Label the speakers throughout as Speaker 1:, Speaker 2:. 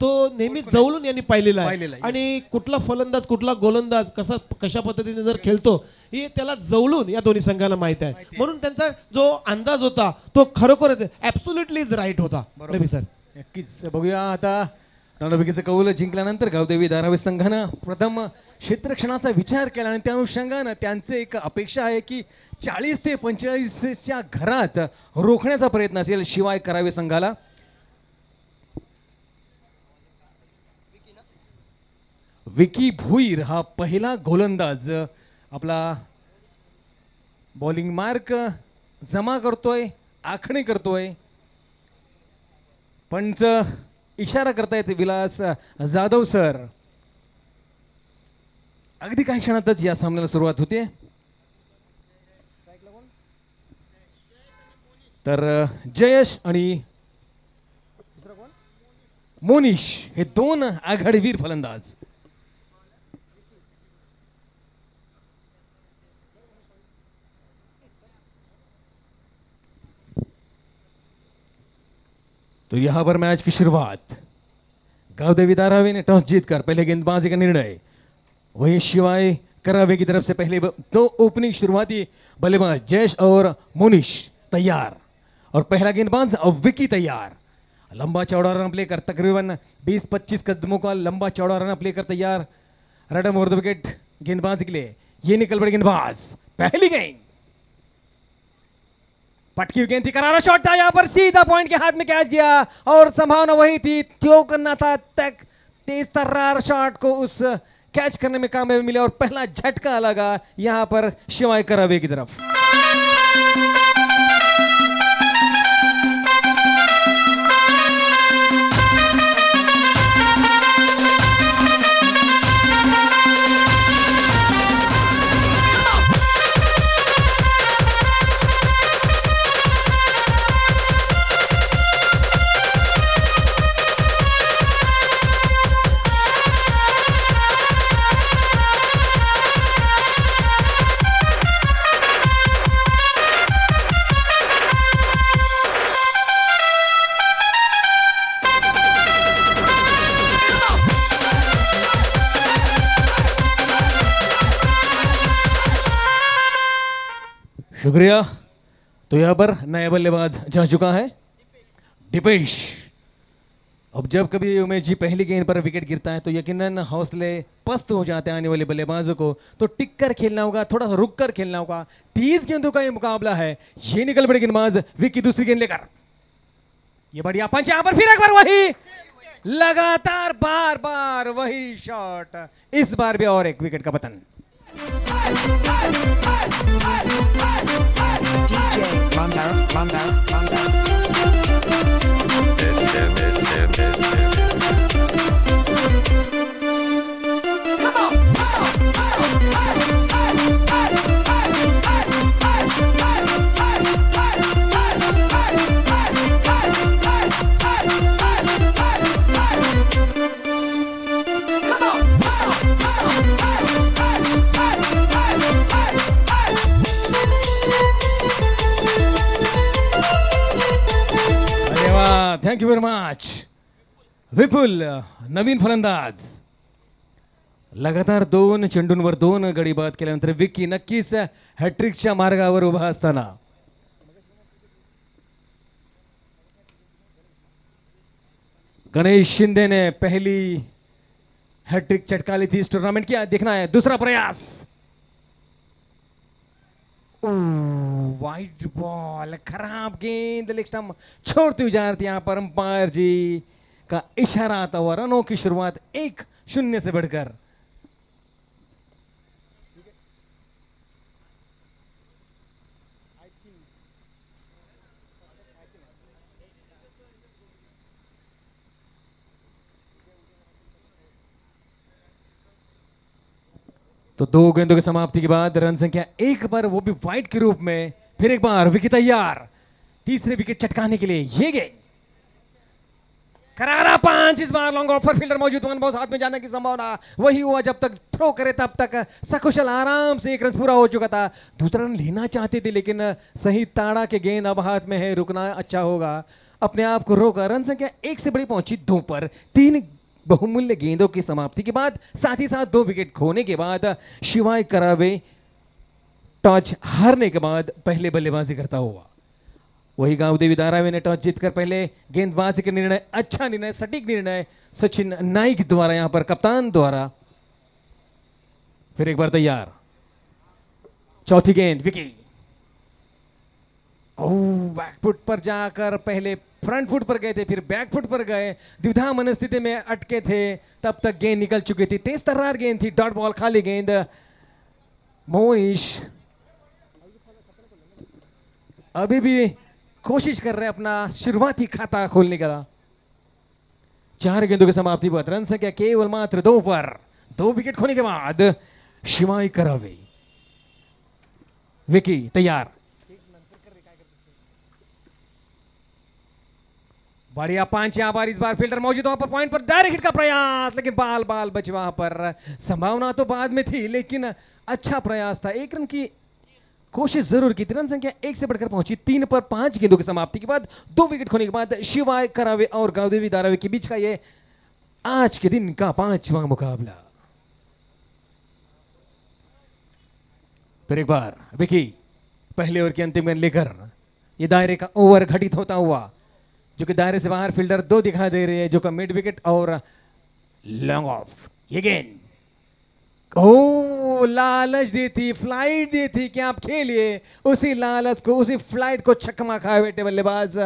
Speaker 1: तो नेहमी जवळून यांनी पाहिलेला
Speaker 2: पाहिलेला
Speaker 1: आहे.
Speaker 2: आहे.
Speaker 1: आणि कुठला फलंदाज कुठला गोलंदाज कसा कशा पद्धतीने जर खेळतो हे त्याला जवळून या दोन्ही संघाला माहीत आहे. म्हणून त्यांचा जो अंदाज होता तो खरोखरच ऍब्सोल्युटली राईट होता. रवी सर.
Speaker 2: नक्कीच. बघूया आता नाणेफेकीचं कौल जिंकल्यानंतर गावदेवी धारावी संघानं प्रथम क्षेत्रक्षणाचा विचार केला आणि त्या अनुषंगानं त्यांचं एक अपेक्षा आहे की चाळीस ते पंचेचाळीसच्या घरात रोखण्याचा प्रयत्न असेल शिवाय करावे संघाला. विकी भुईर हा पहिला गोलंदाज. आपला बॉलिंग मार्क जमा करतोय आखणी करतोय. पंच इशारा करतायत विलास जाधव सर. अगदी काही क्षणातच या सामन्याला सुरुवात होते. तर जयश आणि मोनिश हे दोन आघाडीवीर फलंदाज. तो यहाँ पर मैच की शुरुआत। गावदेवी धारावी ने टॉस जीतकर पहले गेंदबाजी का निर्णय। वहीं शिवाय करावे की तरफ़ से पहले दो ओपनिंग शुरुआती बल्लेबाज जयश और मोनिश तैयार। और पहला गेंदबाज विकी तैयार। लंबा चौड़ा रन प्ले कर तकरीबन 20-25 कदमों का लंबा चौड़ा रन प्ले कर तैयार। रडम द विकेट गेंदबाज के लिए। ये निकल पड़े गेंदबाज। पहली गेंद। पटकी गेंद थी, करारा शॉट था, यहाँ पर सीधा पॉइंट के हाथ में कैच गया और संभावना वही थी क्यों करना था तक तेज तर्रार शॉट को उस कैच करने में कामयाबी मिली और पहला झटका लगा यहाँ पर शिवाय करावे की तरफ़। शुक्रिया। तो यहाँ पर नया बल्लेबाज जा चुका है। डिपेश अब जब कभी उमेश जी पहली गेंद पर विकेट गिरता है तो यकीनन हौसले पस्त हो जाते हैं आने वाले बल्लेबाजों को। तो टिक कर खेलना होगा, थोड़ा सा रुक कर खेलना होगा। तीस गेंदों का ये मुकाबला है। ये निकल पड़े गेंदबाज विकी, दूसरी गेंद लेकर। ये बढ़िया पंच, यहाँ पर फिर एक बार वही। लगातार बार बार वही शॉट। इस बार भी और एक विकेट का पतन।
Speaker 3: Mondo, Mondo, Mondo.
Speaker 2: This, this, this. Thank you very much Vipul नवीन फलंदाज लगातार दोन, चेंडूंवर दोन गडी बाद केल्यानंतर विक्की नक्कीच हॅट्रिकच्या मार्गावर उभा असताना. गणेश शिंदे ने पहली हैट्रिक चटका ली थी इस टूर्नामेंट की देखना है, दूसरा प्रयास. वाइट बॉल खराब गेंद लेग स्टंप छोड़ती हुई जा रही यहाँ पर अंपायर जी का इशारा आता हुआ, रनों की शुरुआत एक शून्य से बढ़कर। तो दो गेंदों की समाप्ति के बाद रन संख्या एक पर, वो भी वाइट के रूप में फिर एक बार विकेट तैयार। तीसरे विकेट चटकाने के लिए ये गेंद। करारा पाँच, इस बार लॉन्ग ऑफ़र फील्डर मौजूद वन बॉस हाथ में जाने की संभावना वही हुआ जब तक थ्रो करे तब तक सकुशल आराम से एक रन पूरा हो चुका था। दूसरा रन लेना चाहते थे, लेकिन सही ताड़ा के गेंद अब हाथ में है। रुकना अच्छा होगा। अपने आप को रोका। रन संख्या एक से बड़ी पहुँची दो पर। तीन बहुमूल्य गेंदों की समाप्ति के बाद साथ ही साथ दो विकेट खोने के बाद शिवाय करावे टॉस हारने के बाद पहले बल्लेबाजी करता हुआ। वही गाँव देवी धारावी ने टॉस जीतकर पहले गेंदबाजी के निर्णय अच्छा निर्णय, सटीक निर्णय सचिन नाइक द्वारा, यहाँ पर कप्तान द्वारा। फिर एक बार तैयार। चौथी गेंद, विकी। बैक फुट पर जाकर पहले फ्रंट फुट पर गए थे, फिर बैक फुट पर गए। द्विधा मनस्थिति में अटके थे, तब तक गेंद निकल चुकी थी। तेज तर्रार गेंद थी डॉट बॉल खाली गेंद। मोनिश अभी भी कोशिश कर रहे हैं अपना शुरुआती खाता खोलने का। चार गेंदों की समाप्ति पर रन संख्या केवल मात्र दो पर। दो विकेट खोने के बाद शिवाई करावे। विकी, तैयार। बढ़िया पाँच यहाँ पर इस बार फील्डर मौजूद वहाँ पर पॉइंट पर डायरेक्ट हिट का प्रयास, लेकिन बाल बाल बच वहाँ पर। संभावना तो बाद में थी, लेकिन अच्छा प्रयास था। एक रन की कोशिश ज़रूर की थी। रन संख्या एक से बढ़कर पहुँची तीन पर पाँच। गेंदों की समाप्ति के बाद दो विकेट खोने के बाद शिवाय, करावे और गावदेवी दारावे के बीच का ये आज के दिन का पांचवा मुकाबला। फिर एक बार, विकी, पहले ओवर की अंतिम गेंद लेकर ये दायरे का ओवर घटित होता हुआ, जो कि दायरे से बाहर फील्डर दो दिखाई दे रहे हैं, जो कि मिड विकेट और लॉन्ग ऑफ़ ये गेंद ओ लालच दी थी फ़्लाइट दी थी कि आप खेलिए। उसी लालच को उसी फ़्लाइट को छकमा खाए बैठे बल्लेबाज।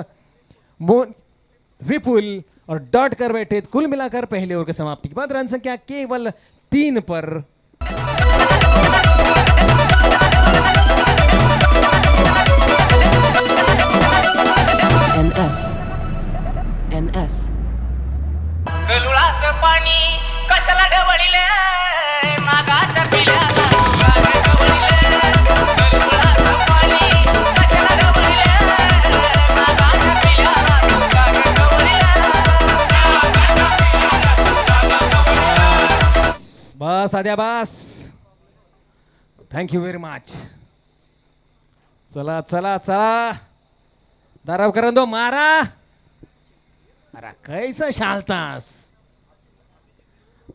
Speaker 2: विपुल और डॉट कर बैठे कुल मिलाकर पहले ओवर की समाप्ति के बाद रन संख्या केवल तीन पर।
Speaker 4: NS NS
Speaker 5: गलुळाचं पाणी कशाला ढवळीले।
Speaker 2: बस आद्या बस थँक्यू व्हेरी मच चला चला चला दाराव करंदो मारा अरे कैसा शालतास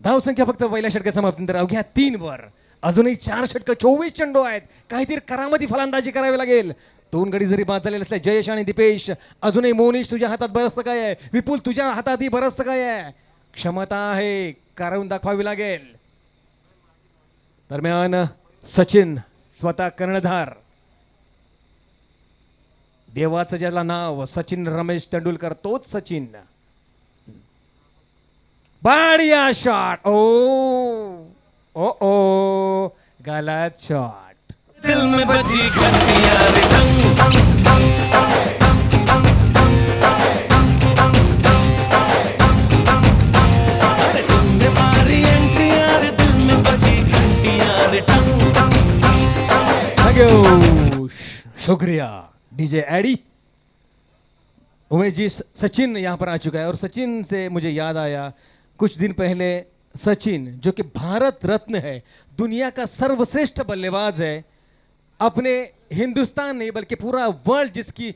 Speaker 2: धाव संख्या फक्त पहिल्या षटका समाप्तीनंतर अवघ्या तीन वर अजूनही चार षटक चोवीस चेंडू आहेत काहीतरी करामध्ये फलंदाजी करावी लागेल दोन गडी जरी बाद झालेले असले जयेश आणि दीपेश अजूनही मोनिश तुझ्या हातात बरसतं काय आहे विपुल तुझ्या हातातही बरसतं काय आहे क्षमता आहे कारण दाखवावी लागेल दरम्यान सचिन स्वतः कर्णधार. देवाचं ज्याला नाव सचिन रमेश तेंडुलकर तोच सचिन. बाडिया शॉट ओ ओ ओ गलत शॉट
Speaker 6: दिल में बजी
Speaker 2: शुक्रिया, डीजे एडी। उमेश जी सचिन यहाँ पर आ चुका है और सचिन से मुझे याद आया, कुछ दिन पहले सचिन, जो कि भारत रत्न है, दुनिया का सर्वश्रेष्ठ बल्लेबाज है, अपने हिंदुस्तान नहीं, बल्कि पूरा वर्ल्ड जिसकी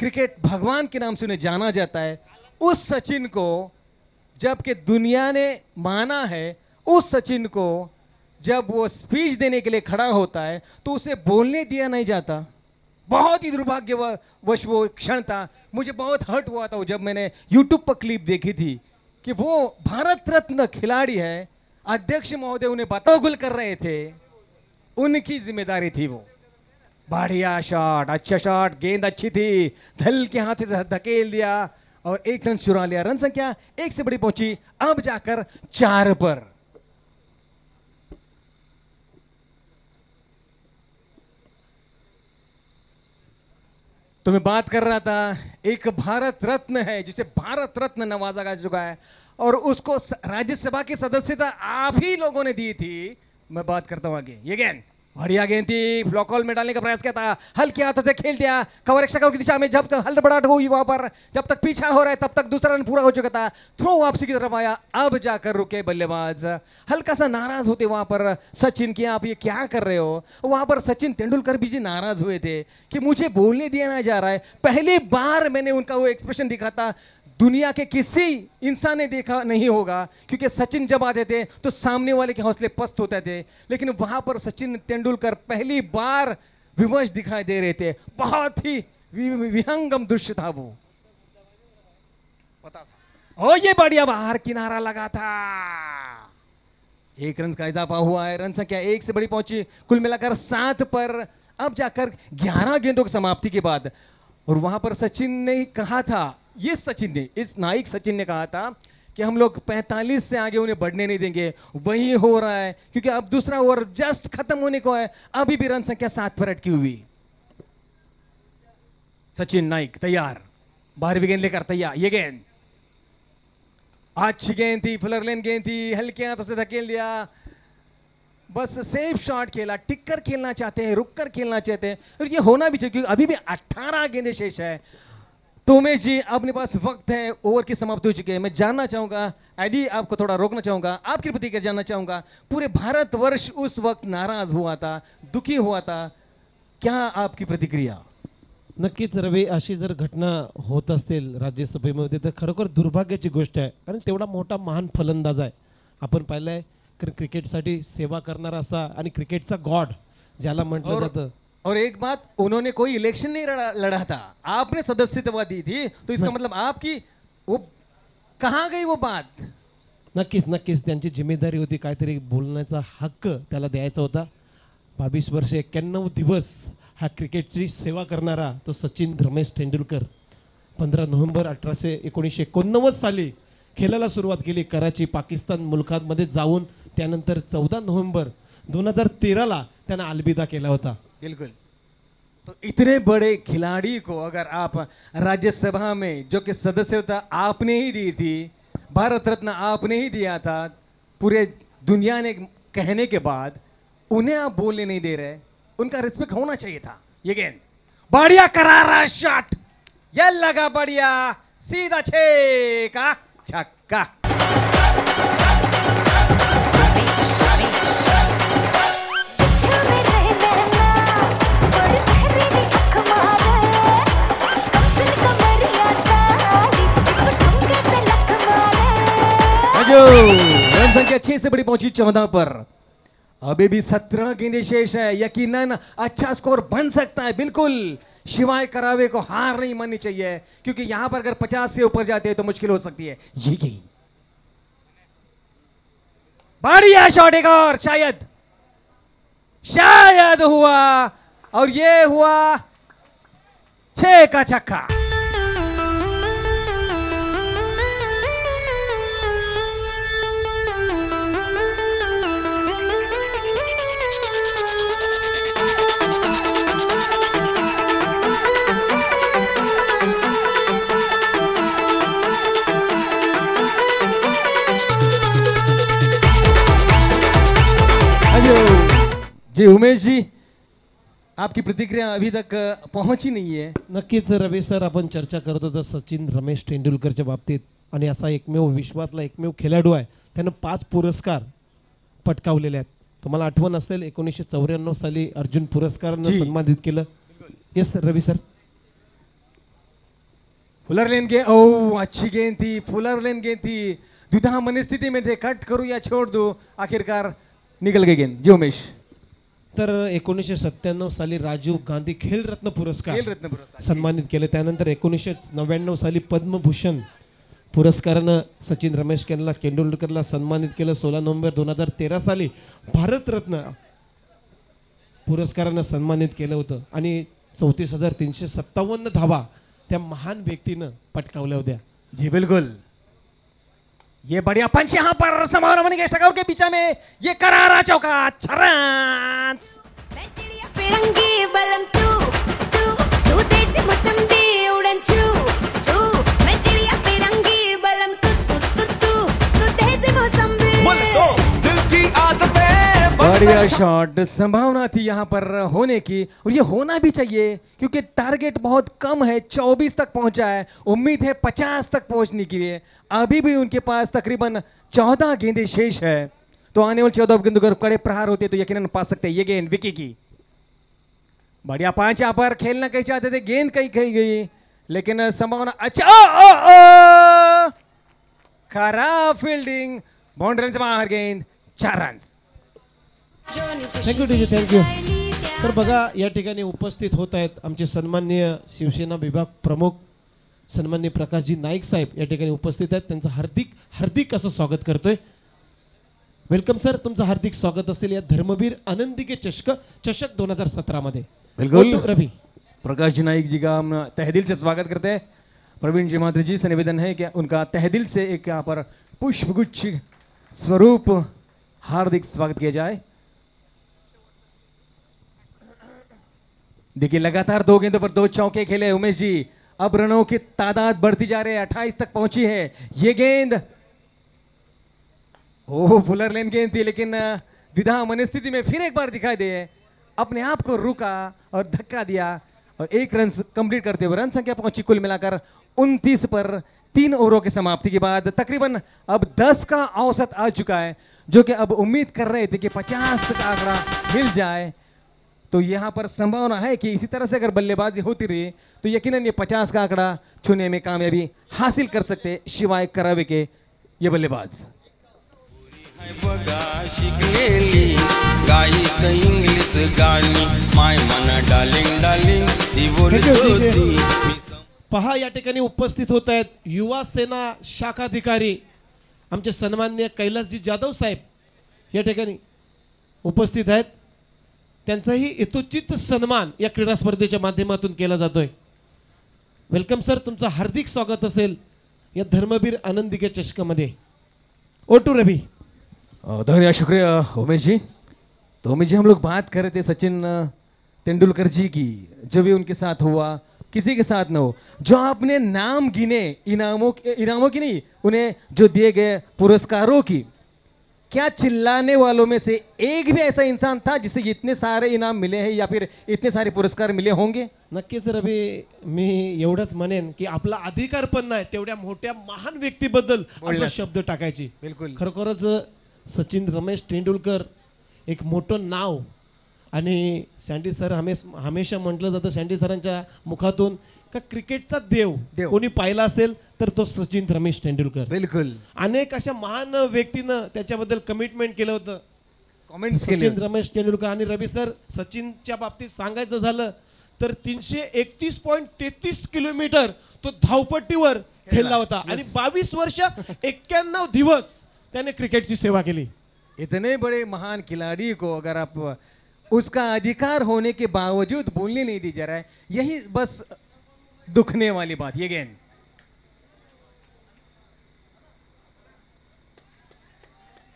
Speaker 2: क्रिकेट भगवान के नाम से उन्हें जाना जाता है, उस सचिन को, जबकि दुनिया ने माना है, उस सचिन को, जब वो स्पीच देने के लिए खड़ा होता है तो उसे बोलने दिया नहीं जाता। बहुत ही दुर्भाग्यवश वो क्षण था। मुझे बहुत हर्ट हुआ था जब मैंने यूट्यूब पर क्लिप देखी थी कि वो भारत रत्न खिलाड़ी है, अध्यक्ष महोदय उन्हें बतागुल कर रहे थे। उनकी ज़िम्मेदारी थी वो। बढ़िया शॉट अच्छा शॉट गेंद अच्छी थी। धल के हाथ से धकेल दिया और एक रन चुरा लिया। रन संख्या एक से बड़ी पहुँची अब जाकर चार पर। तो मैं बात कर रहा था, एक भारत रत्न है, जिसे भारत रत्न नवाजा जा चुका है, और उसको राज्यसभा की सदस्यता आप ही लोगों ने दी थी। मैं बात करता हूँ आगे। ये गेंद बढ़िया गेंद थी। फ्लॉकॉल में डालने का प्रयास किया था। हल्के हाथों से खेल दिया। कवर एक्स्ट्रा की दिशा में जब तक हल्दबड़ाहट हुई वहाँ पर, जब तक पीछा हो रहा है, तब तक दूसरा रन पूरा हो चुका था। थ्रो वापसी की तरफ़ आया। अब जाकर रुके बल्लेबाज। हल्का सा नाराज़ होते वहाँ पर सचिन की, आप ये क्या कर रहे हो? वहाँ पर सचिन तेंदुलकर भी जी नाराज़ हुए थे कि मुझे बोलने दिया ना जा रहा है। पहली बार मैंने उनका वो एक्सप्रेशन दिखा था। दुनिया के किसी इंसान ने देखा नहीं होगा, क्योंकि सचिन जब आते थे तो सामने वाले के हौसले पस्त होते थे। लेकिन वहाँ पर सचिन तेंदुलकर पहली बार विवश दिखाई दे रहे थे। बहुत ही विहंगम दृश्य था वो। पता था। ओ ये बढ़िया बाहर किनारा लगा था। एक रन का इजाफा हुआ है। रन संख्या एक से बड़ी पहुँची। कुल मिलाकर सात पर। अब जाकर ग्यारह गेंदों की समाप्ति के बाद। और वहाँ पर सचिन ने कहा था ये सचिन ने, इस नाइक सचिन ने कहा था कि हम लोग 45 से आगे उन्हें बढ़ने नहीं देंगे, वही हो रहा है, क्योंकि अब दूसरा ओवर जस्ट खत्म होने को है, अभी भी रन संख्या सात पर अटकी हुई। सचिन नाइक तैयार, बारहवीं गेंद लेकर तैयार, ये गेंद। अच्छी गेंद थी फुलर लेन गेंद थी, हल्के हाथों से धकेल दिया। बस सेफ़ शॉट खेला, टिक कर खेलना चाहते हैं, रुक कर खेलना चाहते हैं, और ये होना भी चाहिए, क्योंकि अभी भी 18 गेंदें शेष है। तो उमेश जी अपने पास वक्त है ओवर की समाप्ति हो चुकी है। मैं जानना चाहूंगा एडी आपको थोड़ा रोकना चाहूंगा आपकी प्रतिक्रिया जानना चाहूंगा। पूरे भारतवर्ष उस वक्त नाराज हुआ था दुखी हुआ था। क्या आपकी प्रतिक्रिया?
Speaker 1: नक्कीच रवी अशी जर घटना होत असतील राज्यसभेमध्ये तर खरोखर दुर्भाग्याची गोष्ट आहे. कारण तेवढा मोठा महान फलंदाज आहे. आपण पाहिलंय क्रि- क्रिकेटसाठी सेवा करणारा असा आणि क्रिकेटचा गॉड ज्याला म्हटलं जातं.
Speaker 2: और एक बात उन्होंने कोई इलेक्शन नहीं लड़ा, लड़ा था। आपने सदस्यता दी थी तो इसका मतलब आपकी वो कहाँ गई वो बात?
Speaker 1: नक्कीच नक्कीच त्यांची जिम्मेदारी होती काहीतरी बोलण्याचा हक्क त्याला द्यायचा होता. बावीस वर्ष एक्क्याण्णव दिवस हा क्रिकेटची सेवा करणारा तो सचिन रमेश तेंडुलकर. पंधरा नोव्हेंबर अठराशे एकोणीसशे एकोणनव्वद साली खेळायला सुरुवात केली कराची पाकिस्तान मुलखांमध्ये जाऊन त्यानंतर चौदा नोव्हेंबर दोन हजार तेराला त्यानं अलविदा केला होता.
Speaker 2: बिल्कुल। तो इतने बड़े खिलाड़ी को अगर आप राज्यसभा में, जो कि सदस्यता आपने ही दी थी, भारत रत्न आपने ही दिया था, पूरे दुनिया ने कहने के बाद, उन्हें आप बोलने नहीं दे रहे, उनका रिस्पेक्ट होना चाहिए था। ये गेंद बढ़िया करारा शॉट ये लगा बढ़िया, सीधा छे का छक्का। रन संख्या छह से बड़ी पहुँची चौदह पर। अभी भी सत्रह गेंदे शेष है, यकीनन अच्छा स्कोर बन सकता है, बिल्कुल। शिवाय करावे को हार नहीं माननी चाहिए, क्योंकि यहाँ पर अगर पचास से ऊपर जाते हैं तो मुश्किल हो सकती है। ये गेंद बढ़िया शॉट एक और, शायद। शायद हुआ, और ये हुआ छह का छक्का। जी उमेश जी आपकी प्रतिक्रिया अभी तक पहुंची नहीं है।
Speaker 1: नक्कीच रवी सर आपण चर्चा करत होतो सचिन रमेश तेंडुलकरच्या बाबतीत. आणि असा एकमेव विश्वातला एकमेव खेळाडू आहे. त्यानं पाच पुरस्कार पटकावलेले आहेत. तुम्हाला आठवण असेल एकोणीसशे चौऱ्याण्णव साली अर्जुन पुरस्कारानं. सन्मानित केलं. Yes Ravi sir.
Speaker 2: Fuller length गेंद ओ अच्छी गेंद थी फुलर लेन गेंद थी. द्विधा मनस्थिति में थे कट करूं या छोड़ दूं. आखिरकार निकल गई गेंद. जी उमेश.
Speaker 1: तर एकोणीसशे सत्त्याण्णव साली राजीव गांधी खेलरत्न पुरस्कार
Speaker 2: खेल रत्न पुरस्कार.
Speaker 1: सन्मानित केले. त्यानंतर एकोणीसशे नव्याण्णव साली पद्मभूषण पुरस्कारानं सचिन रमेश केला तेंडुलकरला सन्मानित केलं. सोळा नोव्हेंबर दोन हजार तेरा साली भारतरत्न पुरस्कारानं सन्मानित केलं होतं. आणि चौतीस हजार तीनशे सत्तावन्न धावा त्या महान व्यक्तीनं पटकावल्या होत्या.
Speaker 2: जी बिल्कुल. ये बढ़िया पंच यहाँ पर समारोह बनी गेस्ट के पीछे में ये करारा चौका, छरांस।
Speaker 7: बलम तू तू तू देसी
Speaker 2: बढ़िया शॉट संभावना थी यहाँ पर होने की, और ये होना भी चाहिए, क्योंकि टारगेट बहुत कम है 24 तक पहुँचा है, उम्मीद है 50 तक पहुँचने के लिए। अभी भी उनके पास तकरीबन 14 गेंदें शेष है। तो आने वाले 14 गेंदों अगर कड़े प्रहार होते तो यकीन पा सकते हैं ये गेंद विकी की। बढ़िया पाँच यहाँ पर खेलना कहीं चाहते थे, गेंद कहीं कहीं गई, लेकिन संभावना अच्छा! खराब फील्डिंग बाउंड्री से बाहर, गेंद, चार रन
Speaker 1: थँक्यू डीजे थँक्यू तर बघा या ठिकाणी उपस्थित होत आहेत आमचे सन्माननीय शिवसेना विभाग प्रमुख सन्माननीय प्रकाशजी नाईक साहेब. या ठिकाणी उपस्थित आहेत. त्यांचं हार्दिक हार्दिक असं स्वागत करतोय. वेलकम सर तुमचं हार्दिक स्वागत असेल या धर्मवीर आनंदिके चषक चषक दोन हजार सतरामध्ये.
Speaker 2: बिल्कुल।
Speaker 1: रवी.
Speaker 2: प्रकाश जी नाइक जी का हम तहदिल से स्वागत करते हैं. प्रवीण जी मात्र जी से निवेदन है कि उनका तहदिल से एक यहाँ पर पुष्पगुच्छ स्वरूप हार्दिक स्वागत किया जाए. देखिए, लगातार दो गेंदों पर दो चौके खेले उमेश जी। अब रनों की तादाद बढ़ती जा रही है, अट्ठाईस तक पहुँची है। ये गेंद, ओह, फुलर लेन गेंद थी, लेकिन विधा मनस्थिति में फिर एक बार दिखाई दे। अपने आप को रुका और धक्का दिया और एक रन कंप्लीट करते हुए रन संख्या पहुँची कुल मिलाकर 29 पर। तीन ओवरों की समाप्ति के बाद तकरीबन अब 10 का औसत आ चुका है, जो कि अब उम्मीद कर रहे थे कि 50 का आंकड़ा मिल जाए। तो यहाँ पर संभावना है कि इसी तरह से अगर बल्लेबाजी होती रही तो यकीनन ये 50 का आंकड़ा छूने में कामयाबी हासिल कर सकते शिवाय करावे के ये बल्लेबाज।
Speaker 1: पहा या ठिकाणी उपस्थित होत आहेत युवा सेना शाखाधिकारी आमचे सन्माननीय कैलासजी जाधव साहेब या ठिकाणी उपस्थित आहेत। त्यांचाही यथोचित सन्मान या क्रीडा स्पर्धेच्या माध्यमातून केला जातोय. वेलकम सर तुमचं हार्दिक स्वागत असेल या धर्मवीर आनंदिके चषकामध्ये. ओ टू रवी.
Speaker 2: धन्यवाद शुक्रिया उमेश जी तो उमेश जी हम लोग बात कर रहे थे सचिन तेंडुलकर तेंदुलकर जी की जो भी उनके साथ हुआ किसी के साथ ना हो जो आपने नाम गिने इनामों इनामों की नहीं उन्हें जो दिए गए पुरस्कारों की क्या चिल्लाने वालों में से एक भी ऐसा इंसान था जिसे इतने सारे इनाम मिले हैं या फिर इतने सारे पुरस्कार मिले होंगे
Speaker 1: नक्कीच रवी मी एवढंच म्हणेन की आपला अधिकार पण नाही तेवढ्या मोठ्या महान व्यक्तीबद्दल असं. शब्द टाकायची
Speaker 2: बिलकुल.
Speaker 1: खरोखरच सचिन रमेश तेंडुलकर एक मोठं नाव आणि सँडी सर हमेश हमेशा म्हटलं जातं सँडी सरांच्या मुखातून का क्रिकेटचा देव
Speaker 2: देव.
Speaker 1: कोणी पाहिला असेल तर तो सचिन रमेश तेंडुलकर.
Speaker 2: बिल्कुल.
Speaker 1: अनेक अशा महान व्यक्तीनं त्याच्याबद्दल कमिटमेंट केलं होतं.
Speaker 2: कमेंट्स के लिए
Speaker 1: सचिन रमेश तेंडुलकर आणि रवी सर सचिनच्या बाबतीत सांगायचं झालं तर तीनशे एकतीस पॉईंट तेहतीस किलोमीटर तो धावपट्टीवर खेळला होता. आणि बावीस वर्ष एक्क्याण्णव दिवस त्याने क्रिकेटची सेवा केली.
Speaker 2: इतने बड़े महान खिलाड़ी को अगर आप उसका अधिकार होने के बावजूद बोलने नहीं दी जा रहा है यही बस दुखने वाली बात, ये गेंद।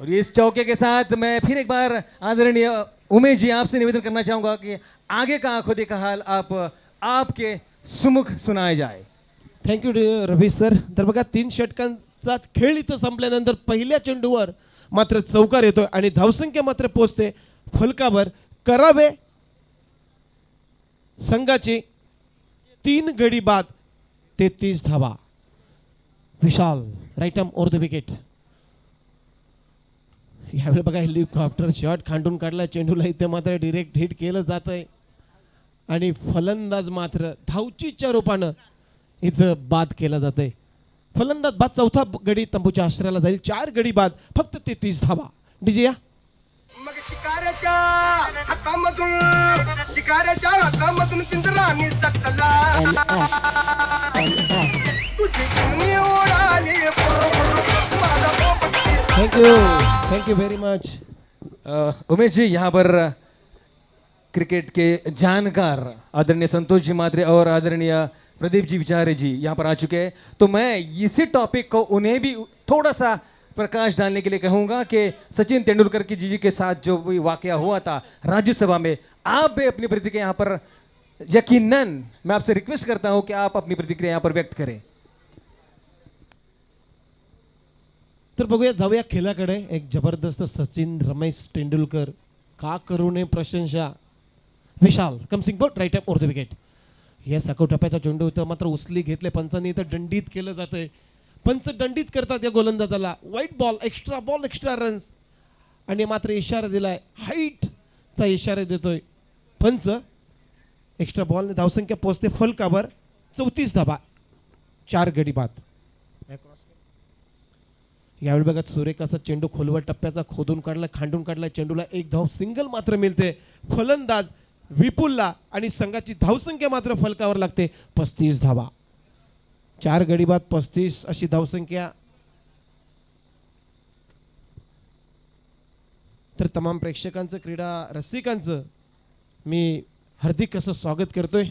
Speaker 2: और इस चौके के साथ मैं फिर एक बार आदरणीय उमेश जी आपसे निवेदन करना चाहूँगा कि आगे का आँखों का हाल आप, आपके सुमुख सुनाए जाए।
Speaker 1: थँक्यू रवी सर तर बघा, तीन षटकांचा खेळ इथं संपल्यानंतर पहिल्या चेंडूवर मात्र चौकार येतोय आणि धावसंख्या मात्र पोचते. फलकावर करावे संघाची तीन गडी बाद तेहतीस धावा. Vishal right arm over the wicket यावेळी बघा हेलिकॉप्टर शॉट खांडून काढला. चेंडूला इथे मात्र डिरेक्ट हिट केलं जात आहे आणि फलंदाज मात्र धावचीच्या रूपानं इथं बाद केला जात आहे फलंदाज बाद चौथा गडी तंबूच्या आश्रयाला जाईल. चार गडी बाद फक्त तेहतीस धावा. डीजे या
Speaker 8: माझा पोपट
Speaker 1: thank you thank you very much
Speaker 2: Umesh ji, यहाँ पर क्रिकेट के जानकार, आदरणीय संतोष जी मात्रे और आदरणीय प्रदीप जी विचारे जी यहाँ पर आ चुके हैं। तो मैं इसी टॉपिक को उन्हें भी थोड़ा सा प्रकाश डालने के लिए कहूँगा कि सचिन तेंदुलकर की जी जी के साथ जो भी वाकया हुआ था राज्यसभा में, आप भी अपनी प्रतिक्रिया यहाँ पर यकीनन मैं आपसे रिक्वेस्ट करता हूँ कि आप अपनी प्रतिक्रिया यहाँ पर व्यक्त करें।
Speaker 1: तर बघूया, जाऊया खेळाकडे. एक ज़बरदस्त सचिन रमेश तेंडुलकर, का करू नये प्रशंसा? Vishal, comes in bowl right up over the wicket या साखव चेंडू इथं मात्र उचली घेतले, पंचांनी इथं दंडित केलं जातंय. पंच दंडित करतात या गोलंदाजाला. Wide ball extra ball extra runs आणि मात्र इशारा दिलाय. हाईटचा इशारा देतोय. पंच एक्स्ट्रा बॉलने धावसंख्या पोहोचते फलकावर. चौतीस धाबा. चार गडी बाद. यावेळी बघा सुरेखाचा चेंडू खोलवर टप्प्याचा खोदून काढला खांडून काढला. चेंडूला एक धाव सिंगल मात्र मिळते. फलंदाज विपुलला आणि संघाची धावसंख्या मात्र फलकावर लागते. पस्तीस धावा चार गडी बाद पस्तीस अशी धावसंख्या. तर तमाम प्रेक्षकांचं क्रीडा रसिकांचं मी हार्दिक असं स्वागत करतोय.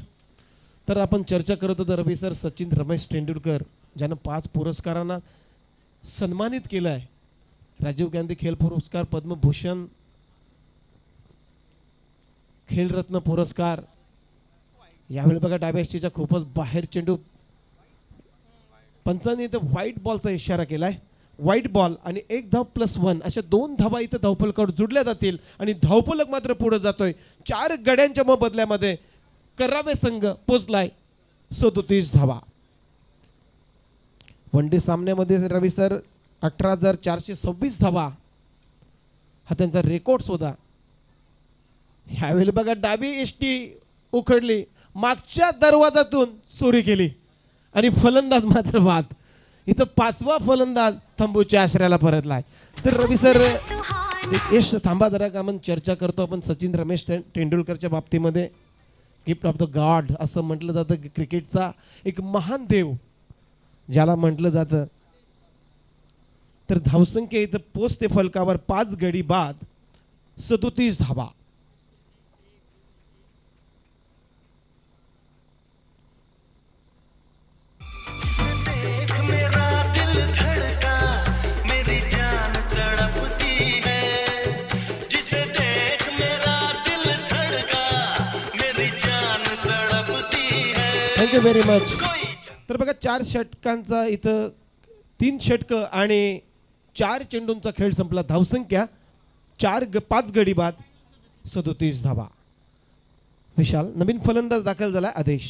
Speaker 1: तर आपण चर्चा करत होतो रवी सर सचिन रमेश तेंडुलकर ज्यानं पाच पुरस्कारांना सन्मानित केलं आहे राजीव गांधी खेल पुरस्कार पद्मभूषण खेलरत्न पुरस्कार. यावेळी बघा डाव्याशीच्या खूपच बाहेर चेंडू पंचांनी इथं व्हाईट बॉलचा इशारा केलाय. व्हाईट बॉल आणि एक धाव प्लस वन अशा दोन धावा इथं धावफलकावर जुडल्या जातील आणि धावफलक मात्र पुढे जातोय. चार गड्यांच्या मोबदल्यामध्ये करावे संघ पोचलाय. सदोतीस धावा. वन डे सामन्यामध्ये रवी सर अठरा हजार चारशे सव्वीस धावा. हा त्यांचा रेकॉर्ड होता ह्यावेळी बघा डावी एसटी उखडली. मागच्या दरवाजातून चोरी केली. आणि फलंदाज मात्र बाद इथं पाचवा फलंदाज तंबूच्या आश्रयाला परतलाय. तर रवी सर यश थांबा जरा का आपण चर्चा करतो आपण सचिन रमेश तेंडुलकरच्या बाबतीमध्ये? गिफ्ट ऑफ द गॉड असं म्हटलं जातं की क्रिकेटचा एक महान देव ज्याला म्हटलं जातं. तर धावसंख्या इथं पोचते फलकावर पाच गडी बाद सदोतीस धावा. थँक्यू व्हेरी मच तर बघा चार षटकांचा इथं तीन षटकं आणि चार चेंडूंचा खेळ संपला. धावसंख्या चार ग पाच गडी बाद सदोतीस धावा. विशाल नवीन फलंदाज दाखल झाला आदेश.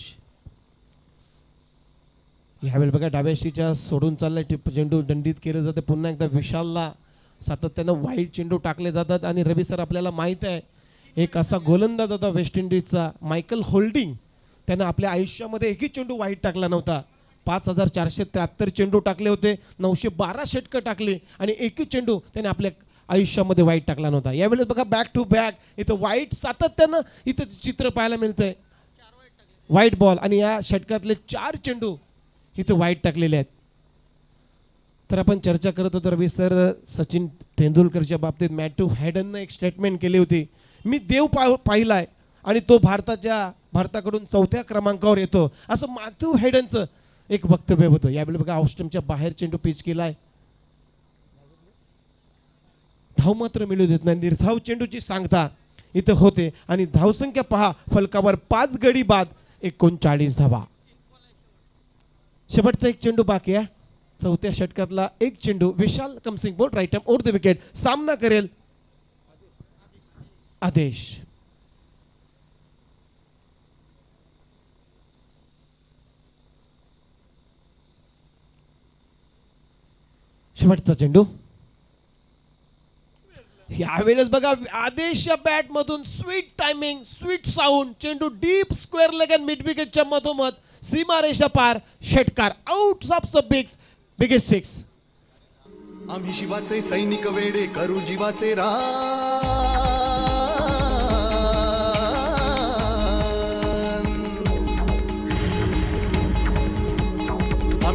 Speaker 1: ह्यावेळी बघा डाव्याशीच्या सोडून चाललाय टिप चेंडू दंडित केले जाते. पुन्हा एकदा विशालला सातत्यानं वाईट चेंडू टाकले जातात. आणि रवी सर आपल्याला माहीत आहे एक असा गोलंदाज होता वेस्ट इंडिजचा मायकल होल्डिंग त्यानं आपल्या आयुष्यामध्ये एकही चेंडू वाईट टाकला नव्हता. पाच हजार चारशे त्र्याहत्तर चेंडू टाकले होते नऊशे बारा षटकं टाकली आणि एकही चेंडू त्याने आपल्या आयुष्यामध्ये वाईट टाकला नव्हता. यावेळेस बघा बॅक टू बॅक इथं वाईट सातत्यानं इथं चित्र पाहायला मिळतंय. वाईट बॉल आणि या षटकातले चार चेंडू इथं वाईट टाकलेले आहेत. तर आपण चर्चा करत होतो रवी सर सचिन तेंडुलकरच्या बाबतीत मॅट्यू हॅडननं एक स्टेटमेंट केली होती. मी देव पा पाहिला आहे आणि तो भारताच्या भारताकडून चौथ्या क्रमांकावर येतो. असं माथ्यू हेडनचं एक वक्तव्य होतं. यावेळी बघा ऑस्ट्रमच्या बाहेर चेंडू पिच केलाय. धाव मात्र मिळू देत नाही. निर्धाव चेंडूची सांगता इथं होते. आणि धावसंख्या पहा. फलकावर पाच गडी बाद एकोणचाळीस धावा. शेवटचा एक चेंडू बाकी आहे. चौथ्या षटकातला एक चेंडू Vishal comes in bowl right over the wicket सामना करेल आदेश. शेवटचा चेंडू. यावेळेस बघा आदेशच्या बॅट मधून स्वीट टायमिंग स्वीट साऊंड चेंडू deep square leg and mid विकेटच्या मधोमध. सीमारेषा पार षटकार. Out of the bigs biggest six
Speaker 9: आम्ही शिवाचे सैनिक वेडे करू जीवाचे रा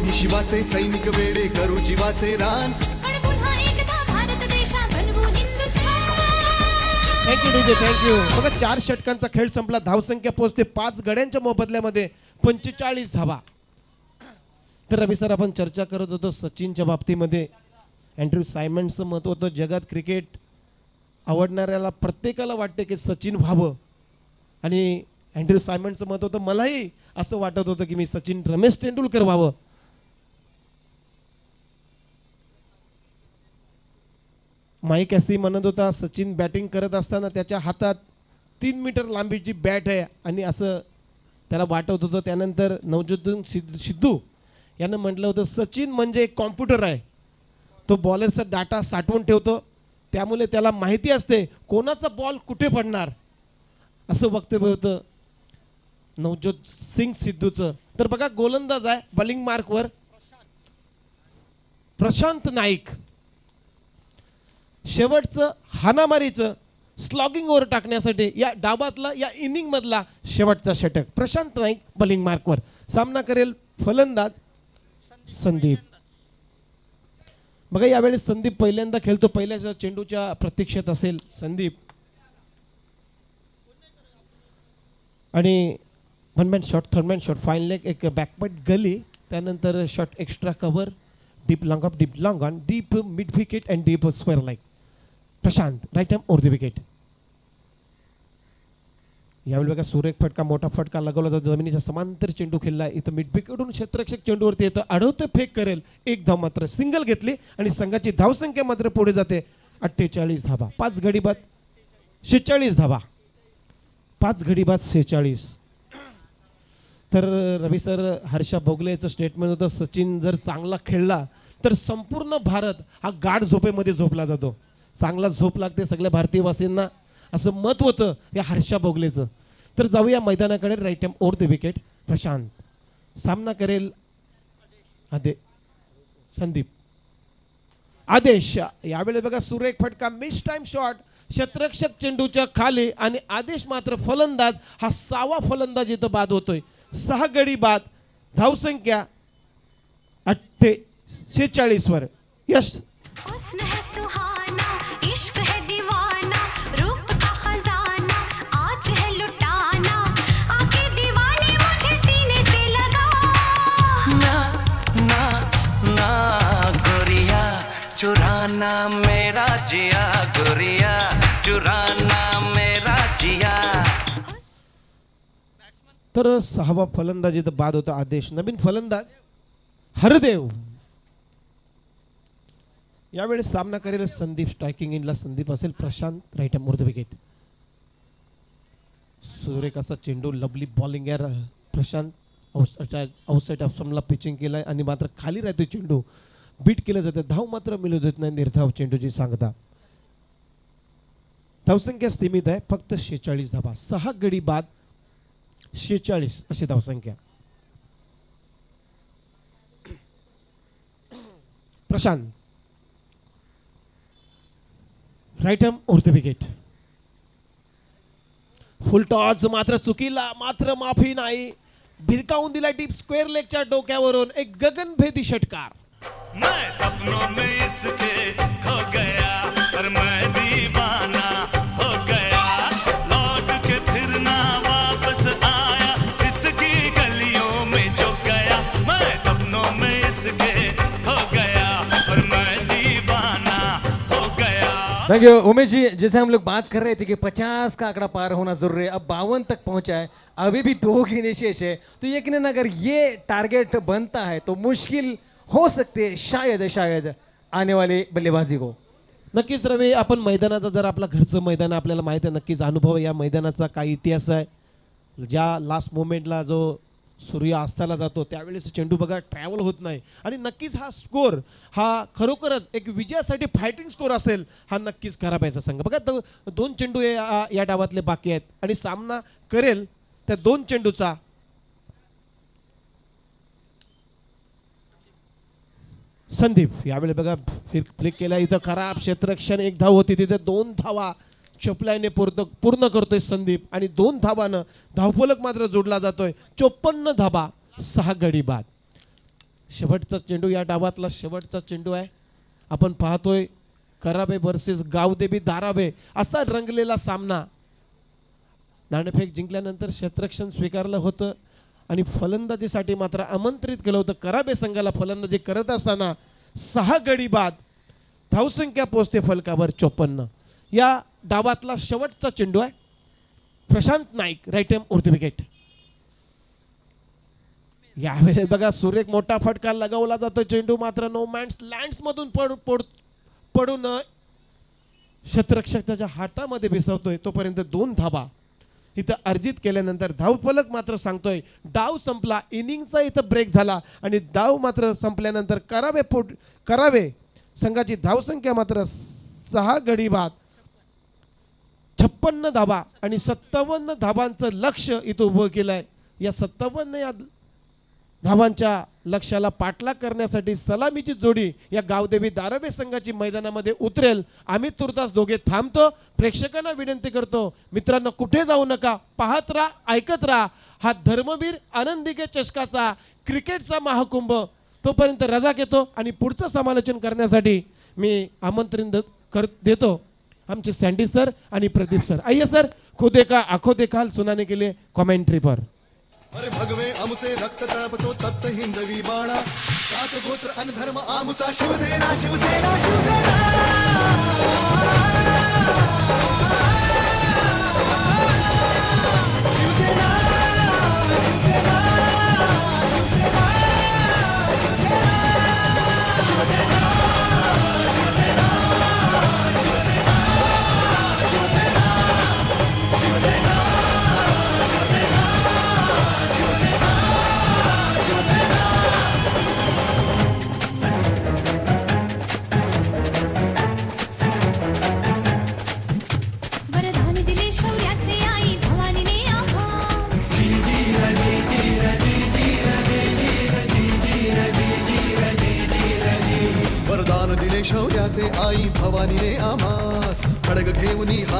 Speaker 9: आम्ही शिवाचे सैनिक वेडे करू जीवाचे रान.
Speaker 7: पण पुन्हा एकदा भारत देशा बनवू हिंदुस्थान.
Speaker 1: थँक्यू डीजे थँक्यू बघा चार षटकांचा खेळ संपला. धावसंख्या पोहोचते पाच गड्यांच्या मोबदल्यामध्ये. पंचेचाळीस धावा. तर रवी सर आपण चर्चा करत होतो सचिनच्या बाबतीमध्ये. अँड्रू सायमंडचं मत होतं. जगात क्रिकेट आवडणाऱ्याला प्रत्येकाला वाटते की सचिन व्हावं. आणि अँड्रू सायमंडचं मत होतं. मलाही असं वाटत होतं की मी सचिन रमेश तेंडुलकर व्हावं. माईक असे म्हणत होता सचिन बॅटिंग करत असताना त्याच्या हातात तीन मीटर लांबीची बॅट आहे आणि असं त्याला वाटत होतं. त्यानंतर नवजोतून सिद्ध सिद्धू यानं म्हटलं होतं सचिन म्हणजे एक कॉम्प्युटर आहे. तो बॉलरचा डाटा साठवून ठेवतो. त्यामुळे त्याला माहिती असते कोणाचा बॉल कुठे पडणार? असं वक्तव्य होतं नवजोत सिंग सिद्धूचं. तर बघा गोलंदाज आहे बॉलिंग मार्कवर प्रशांत नाईक. शेवटचं हानामारीचं स्लॉगिंगवर टाकण्यासाठी या डाबातला या इनिंगमधला शेवटचा षटक. प्रशांत नाईक बलिंग मार्कवर सामना करेल फलंदाज संदीप. बघा यावेळी संदीप पहिल्यांदा खेळतो. पहिल्याच्या चेंडूच्या प्रतीक्षेत असेल संदीप. आणि one man shot third man shot fine leg एक बॅकपट गली. त्यानंतर shot extra cover deep long off deep long on deep mid wicket and deep square leg Prashant right arm over the wicket. यावेळी बघा सुरेख फटका मोठा फटका लगवला जातो. जमिनीच्या समांतर चेंडू खेळला इथं मिड क्षेत्ररक्षक चेंडूवरती येतं. अडवतं फेक करेल. एक धाव मात्र. सिंगल घेतली आणि संघाची धावसंख्या मात्र पुढे जाते. अठ्ठेचाळीस धावा. पाच गडी बाद शेहेचाळीस धावा. पाच गडी बाद शेहेचाळीस. तर रवी सर हर्षा भोगलेचं स्टेटमेंट होतं सचिन जर चांगला खेळला तर संपूर्ण भारत हा गाढ झोपेमध्ये झोपला जातो. चांगला झोप लागते सगळ्या भारतीयवासींना. असं मत होतं या हर्षा भोगलेचं तर जाऊया मैदानाकडे right arm over the wicket Prashant. सामना करेल आदे संदीप. आदेश. यावेळी बघा सुरेख फटका मिस टाइम शॉट क्षेत्ररक्षक चेंडूच्या खाली आणि आदेश मात्र फलंदाज हा सहावा फलंदाज इथं बाद होतोय. सहा गडी बाद धावसंख्या अठ्ठे शेचाळीसवर यश
Speaker 6: चुराना मेरा जिया गुरिया। चुराना मेरा जिया।
Speaker 1: तर सहावा फलंदाज इथं बाद होता आदेश. नवीन फलंदाज हरदेव. यावेळेस सामना करेल संदीप स्ट्रायकिंग इनला संदीप असेल प्रशांत राईट मुर्द विकेट सुरेख असा चेंडू लवली बॉलिंग यार प्रशांत आउटसाईड ऑप्शनला पिचिंग केलाय आणि मात्र खाली राहतो चेंडू. बीट केलं जातं. धाव मात्र मिळू देत नाही निर्धाव चेंडूची सांगता. धावसंख्या स्थिमित आहे फक्त शेचाळीस धाबा सहा गडी बाद शेचाळीस अशी धावसंख्या. Prashant. Right arm over the wicket. Full toss मात्र चुकीला मात्र माफी नाही. भिरकावून दिला डीप स्क्वेअर लेगच्या डोक्यावरून एक गगनभेदी षटकार.
Speaker 6: मैं सपनों में हो गया
Speaker 2: थैंक यू उमेश जी, जैसे हम लोग बात कर रहे थे कि 50 का आंकड़ा पार होना ज़रूरी है, अब बावन तक पहुँचा है, अभी भी दो गेंदें शेष है। तो यकीन अगर ये टारगेट बनता है तो मुश्किल हो सकते शायद शायद आने वाले बल्लेबाजी को
Speaker 1: नक्कीच रवी आपण मैदानाचा जर आपला घरचं मैदान आपल्याला माहीत आहे नक्कीच अनुभव आहे. या मैदानाचा काय इतिहास आहे. ज्या लास्ट मोमेंटला जो सूर्य अस्ताला जातो त्यावेळेस चेंडू बघा ट्रॅव्हल होत नाही. आणि नक्कीच हा स्कोर हा खरोखरच एक विजयासाठी फायटिंग स्कोर असेल हा नक्कीच खराब याचा संघ. बघा दोन चेंडू या या डावातले बाकी आहेत. आणि सामना करेल त्या दोन चेंडूचा संदीप यावेळी बघा फिर फ्लिक केला इथं खराब क्षेत्रक्षण एक धाव होती तिथे दोन धावा चपल्याने पूर्ण पूर्ण करतोय संदीप. आणि दोन धावानं धावफलक मात्र जोडला जातोय. चोपन्न धाबा सहा गडी बाद. शेवटचा चेंडू या डावातला शेवटचा चेंडू आहे. आपण पाहतोय कराबे वर्सेस गावदेवी दाराबे असा रंगलेला सामना. नाणेफेक जिंकल्यानंतर क्षेत्रक्षण स्वीकारलं होतं. आणि फलंदाजीसाठी मात्र आमंत्रित केलं होतं. कराबे संघाला फलंदाजी करत असताना सहा गडी बाद धावसंख्या पोचते फलकावर चोपन्न. या डावातला शेवटचा चेंडू आहे. Prashant Naik right arm round the wicket यावेळेस बघा सुरेख मोठा फटका लगावला जातो. चेंडू मात्र नो मॅन्स लँड्स मधून पड पड पडून शतरक्षकाच्या हातामध्ये भिसवतोय तोपर्यंत दोन धाबा इथं अर्जित केल्यानंतर धावफलक मात्र सांगतोय. डाव संपला इनिंगचा इथं ब्रेक झाला आणि डाव मात्र संपल्यानंतर करावे फुट करावे. संघाची धावसंख्या मात्र सहा गडी बाद. छप्पन्न धाबा आणि सत्तावन्न धाबांचं लक्ष इथं उभं केलं आहे या सत्तावन्न या धावांच्या लक्ष्याला पाठलाग करण्यासाठी सलामीची जोडी या गावदेवी दारवे संघाची मैदानामध्ये उतरेल. आम्ही तुर्तास दोघे थांबतो. प्रेक्षकांना विनंती करतो मित्रांनो कुठे जाऊ नका? पाहत राहा ऐकत राहा. हा धर्मवीर आनंदिके चषकाचा क्रिकेटचा महाकुंभ तोपर्यंत रजा घेतो आणि पुढचं समालोचन करण्यासाठी मी आमंत्रण कर देतो. आमचे सँडी सर आणि प्रदीप सर. आइए सर खुदे का आखो देखाल सुनाने के लिए कमेंट्री पर.
Speaker 9: अरे भगवे आमुचे रक्त तळपतो तप्त हिंदवी बाणा। सात गोत्र अन धर्म आमुचा शिवसेना शिवसेना शिवसेना।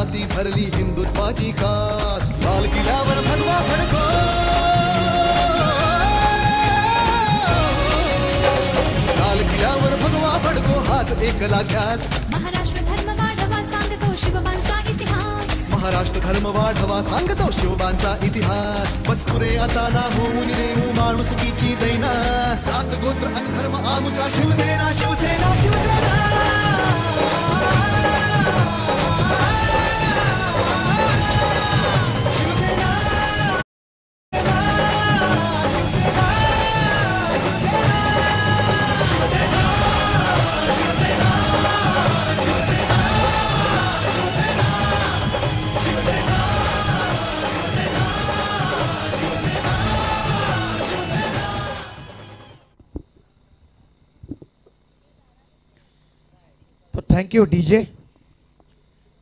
Speaker 9: हाती धरली हिंदुत्वाची कास लाल किल्ल्यावर भगवा फडको लाल किल्ल्यावर भगवा फडको हात एकला ध्यास
Speaker 7: महाराष्ट्र धर्म वाढवा सांगतो शिवबांचा इतिहास.
Speaker 9: महाराष्ट्र धर्म वाढवा सांगतो शिवबांचा इतिहास. मजकुरे आता ना होऊन देऊ माणुसकीची दैना. सात गोत्र अन धर्म आमुचा शिवसेना शिवसेना शिवसेना.
Speaker 10: यू डीजे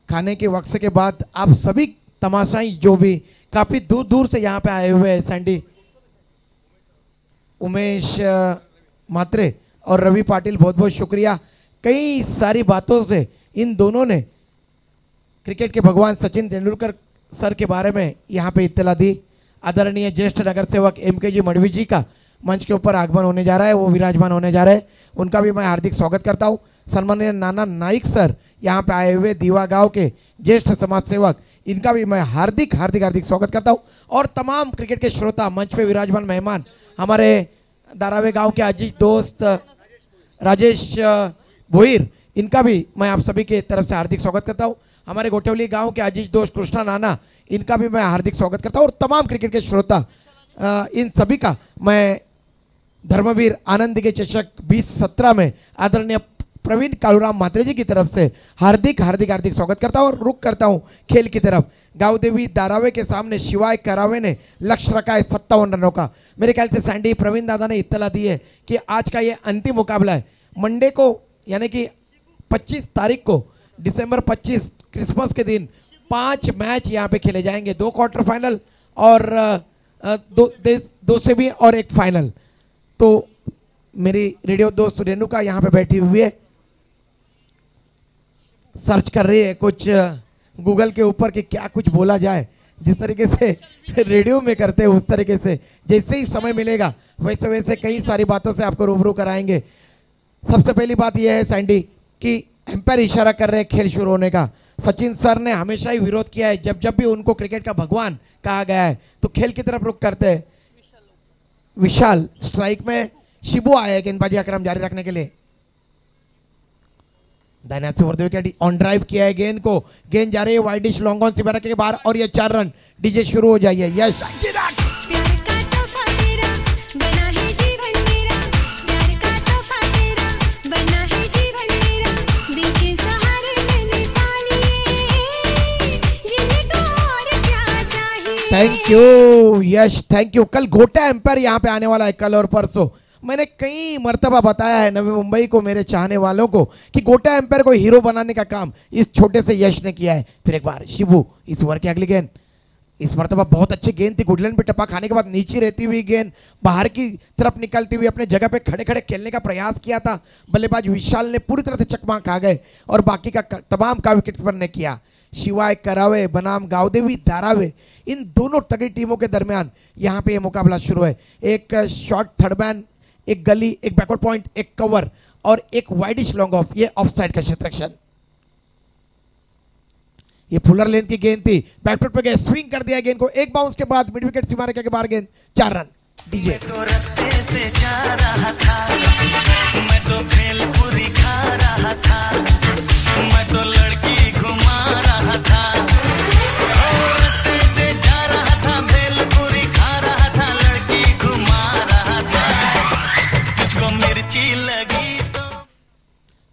Speaker 10: खाने के वक्त के बाद आप सभी तमाशाई जो भी काफ़ी दूर दूर से यहाँ पे आए हुए हैं सैंडी उमेश मात्रे और रवि पाटिल बहुत बहुत शुक्रिया। कई सारी बातों से इन दोनों ने क्रिकेट के भगवान सचिन तेंदुलकर सर के बारे में यहाँ पे इत्तला दी। आदरणीय ज्येष्ठ नगर सेवक एम के जी मडवी जी का मंच के ऊपर आगमन होने जा रहा है, वो विराजमान होने जा रहे हैं। उनका भी मैं हार्दिक स्वागत करता हूँ। सन्मान्य नाना नाइक सर यहाँ पे आए हुए दीवा गाँव के ज्येष्ठ समाज सेवक इनका भी मैं हार्दिक हार्दिक हार्दिक स्वागत करता हूँ। और तमाम क्रिकेट के श्रोता, मंच पे विराजमान मेहमान, हमारे दारावे गाँव के अज़ीज़ दोस्त, राजेश भोईर, इनका भी मैं आप सभी के तरफ़ से हार्दिक स्वागत करता हूँ। हमारे गोटेवली गाँव के अज़ीज़ दोस्त कृष्णा नाना, इनका भी मैं हार्दिक स्वागत करता हूँ। और तमाम क्रिकेट के श्रोता इन सभी का मैं धर्मवीर आनंद के चषक 2017 में आदरणीय प्रवीण कालूराम मात्रे जी की तरफ़ से हार्दिक हार्दिक हार्दिक स्वागत करता हूँ और रुक करता हूँ खेल की तरफ़। गावदेवी दारावे के सामने शिवाय करावे ने लक्ष्य रखा है सत्तावन रनों का। मेरे ख्याल से सैंडी प्रवीण दादा ने इतला दी है कि आज का ये अंतिम मुकाबला है। मंडे को, यानी कि 25 तारीख को, दिसंबर 25 क्रिसमस के दिन पाँच मैच यहाँ पे खेले जाएँगे। दो क्वार्टर फाइनल और दो, दे- से भी और एक फाइनल तो मेरी रेडियो दोस्त रेणुका यहाँ पे बैठी हुई है। सर्च कर रही है कुछ गूगल के ऊपर कि क्या कुछ बोला जाए। जिस तरीके से रेडियो में करते हैं, उस तरीके से। जैसे ही समय मिलेगा वैसे वैसे कई सारी बातों से आपको रूबरू कराएँगे। सबसे पहली बात यह है सैंडी कि एम्पायर इशारा कर रहे हैं खेल शुरू होने का। सचिन सर ने हमेशा ही विरोध किया है। जब जब भी उनको क्रिकेट का भगवान कहा गया है तो खेल की तरफ़ रुख करते हैं। विशाल स्ट्राइक में शिबू आया है गेंदबाजी का क्रम जारी रखने के लिए। दायनाथ से वर्धवे के ऑन ड्राइव किया है गेंद को। गेंद जा रही है वाइडिश लॉन्ग ऑन सिबारा के बाहर, और ये चार रन। डीजे शुरू हो जाइए। Yash thank you Yash thank you कल घोटा एम्पायर यहाँ पे आने वाला है, कल और परसों। मैंने कई मर्तबा बताया है नवी मुंबई को, मेरे चाहने वालों को, कि गोटा एम्पायर को हीरो बनाने का काम इस छोटे से यश ने किया है। फिर एक बार, शिबू, इस ओवर की अगली गेंद। इस मरतबा बहुत अच्छी गेंद थी, गुडलैंड पे टपा खाने के बाद नीचे रहती हुई गेंद, बाहर की तरफ़ निकलती हुई अपने जगह पे खड़े खड़े खेलने का प्रयास किया था। बल्लेबाज विशाल ने पूरी तरह से चकमा खा गए और बाकी का तमाम का विकेट ने किया। शिवाय करावे, बनाम गावदेवी, धारावे, इन दोनों तगड़ी टीमों के दरमियान यहाँ पे ये मुकाबला शुरू है। एक शॉर्ट थर्ड मैन एक गली, एक बैकवर्ड पॉइंट एक कवर और एक वाइडिश लॉन्ग ऑफ़ ये ऑफ़ साइड का क्षेत्रक्षण ये फुलर लेन की गेंद थी। बैकफुट पर गए स्विंग कर दिया गेंद को। एक बाउंस के बाद मिड विकेट सीमा रेखा के बाहर गेंद, चार रन डीजे
Speaker 6: तो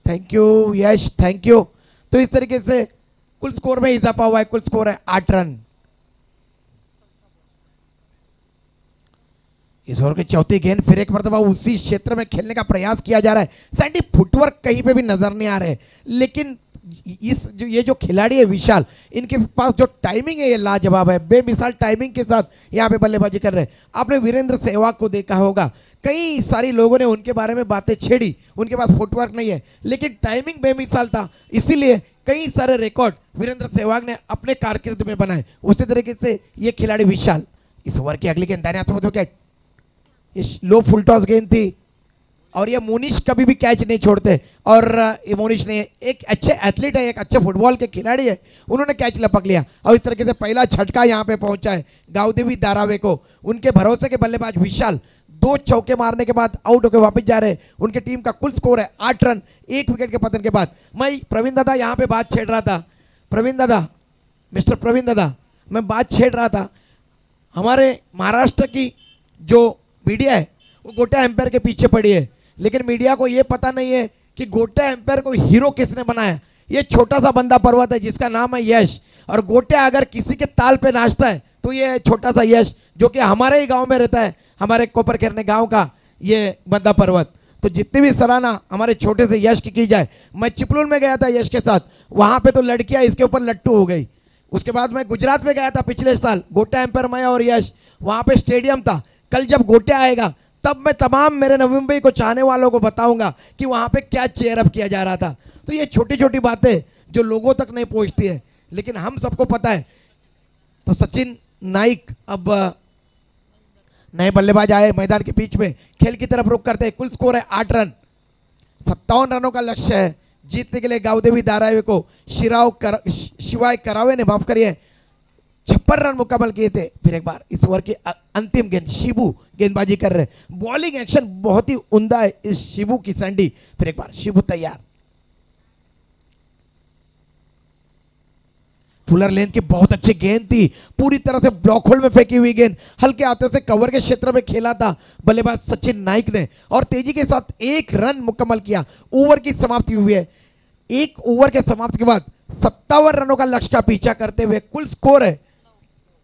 Speaker 10: thank you Yash thank you तो इस तरीके से कुल स्कोर में इजाफा हुआ है, कुल स्कोर है आठ रन। इस ओवर की चौथी गेंद फिर एक मरतबा उसी क्षेत्र में खेलने का प्रयास किया जा रहा है। सैंडी फुटवर्क कहीं पे भी नज़र नहीं आ रहे, लेकिन इस जो, ये जो खिलाड़ी है विशाल, इनके पास जो टाइमिंग है, ये लाजवाब है। बेमिसाल टाइमिंग के साथ यहाँ पे बल्लेबाजी कर रहे हैं। आपने वीरेंद्र सहवाग को देखा होगा। कई सारी लोगों ने उनके बारे में बातें छेड़ी। उनके पास फुटवर्क नहीं है। लेकिन टाइमिंग बेमिसाल था। इसीलिए कई सारे रिकॉर्ड वीरेंद्र सहवाग ने अपने कारकिर्द में बनाए। उसी तरीके से ये खिलाड़ी विशाल, इस ओवर की अगली गेंद दाहिने हाथ से विकेट ये लो फुल टॉस गेंद थी। और ये मोनिश कभी भी कैच नहीं छोड़ते। और ये मोनिश ने एक अच्छे एथलीट है, एक अच्छे फुटबॉल के खिलाड़ी है। उन्होंने कैच लपक लिया। और इस तरीके से पहला झटका यहाँ पे पहुँचा है गावदेवी दारावे को। उनके भरोसे के बल्लेबाज विशाल दो चौके मारने के बाद आउट होकर वापस जा रहे हैं। उनके टीम का कुल स्कोर है आठ रन, एक विकेट के पतन के बाद। मैं प्रवीण दादा यहाँ पे बात छेड़ रहा था। प्रवीण दादा, मिस्टर प्रवीण दादा, मैं बात छेड़ रहा था। हमारे महाराष्ट्र की जो मीडिया है, वो गोटा एम्पायर के पीछे पड़ी है। लेकिन मीडिया को यह पता नहीं है कि गोटा एम्पायर को हीरो किसने बनाया। ये छोटा सा बंदा पर्वत है, जिसका नाम है यश। और गोटे अगर किसी के ताल पे नाचता है तो ये छोटा सा यश, जो कि हमारे ही गाँव में रहता है, हमारे कोपर खेरने गाँव का ये बंदा पर्वत। तो जितनी भी सराहना हमारे छोटे से यश की की जाए, मैं चिपलून में गया था यश के साथ, वहाँ पे तो लड़कियाँ इसके ऊपर लट्टू हो गई। उसके बाद मैं गुजरात में गया था पिछले साल गोटा एम्पायर मैं और यश, वहाँ पे स्टेडियम था। कल जब गोटे आएगा तब मैं तमाम मेरे नवी मुंबई को चाहने वालों को बताऊँगा कि वहाँ पे क्या चेयर अप किया जा रहा था। तो ये छोटी छोटी बातें जो लोगों तक नहीं पहुँचती है, लेकिन हम सबको पता है। तो सचिन नाइक अब नए बल्लेबाज आए मैदान के बीच में। खेल की तरफ़ रुख करते हैं। कुल स्कोर है आठ रन। सत्तावन रनों का लक्ष्य है। जीतने के लिए गावदेवी दारावे को शिराव कर, शिवाय करावे ने माफ़ करिए छप्पन रन मुकम्मल किए थे। फिर एक बार इस ओवर की अंतिम गेंद शिबू गेंदबाजी कर रहे बॉलिंग एक्शन बहुत ही उमदा है इस शिबू की सैंडी। फिर एक बार शिबू तैयार। फुलर लेन की बहुत अच्छी गेंद थी। पूरी तरह से ब्लॉक होल में फेंकी हुई गेंद। हल्के हाथों से कवर के क्षेत्र में खेला था बल्लेबाज सचिन नाइक ने। और तेज़ी के साथ एक रन मुकम्मल किया। ओवर की समाप्ति हुई है। एक ओवर के समाप्ति के बाद सत्तावन रनों का लक्ष्य का पीछा करते हुए कुल स्कोर है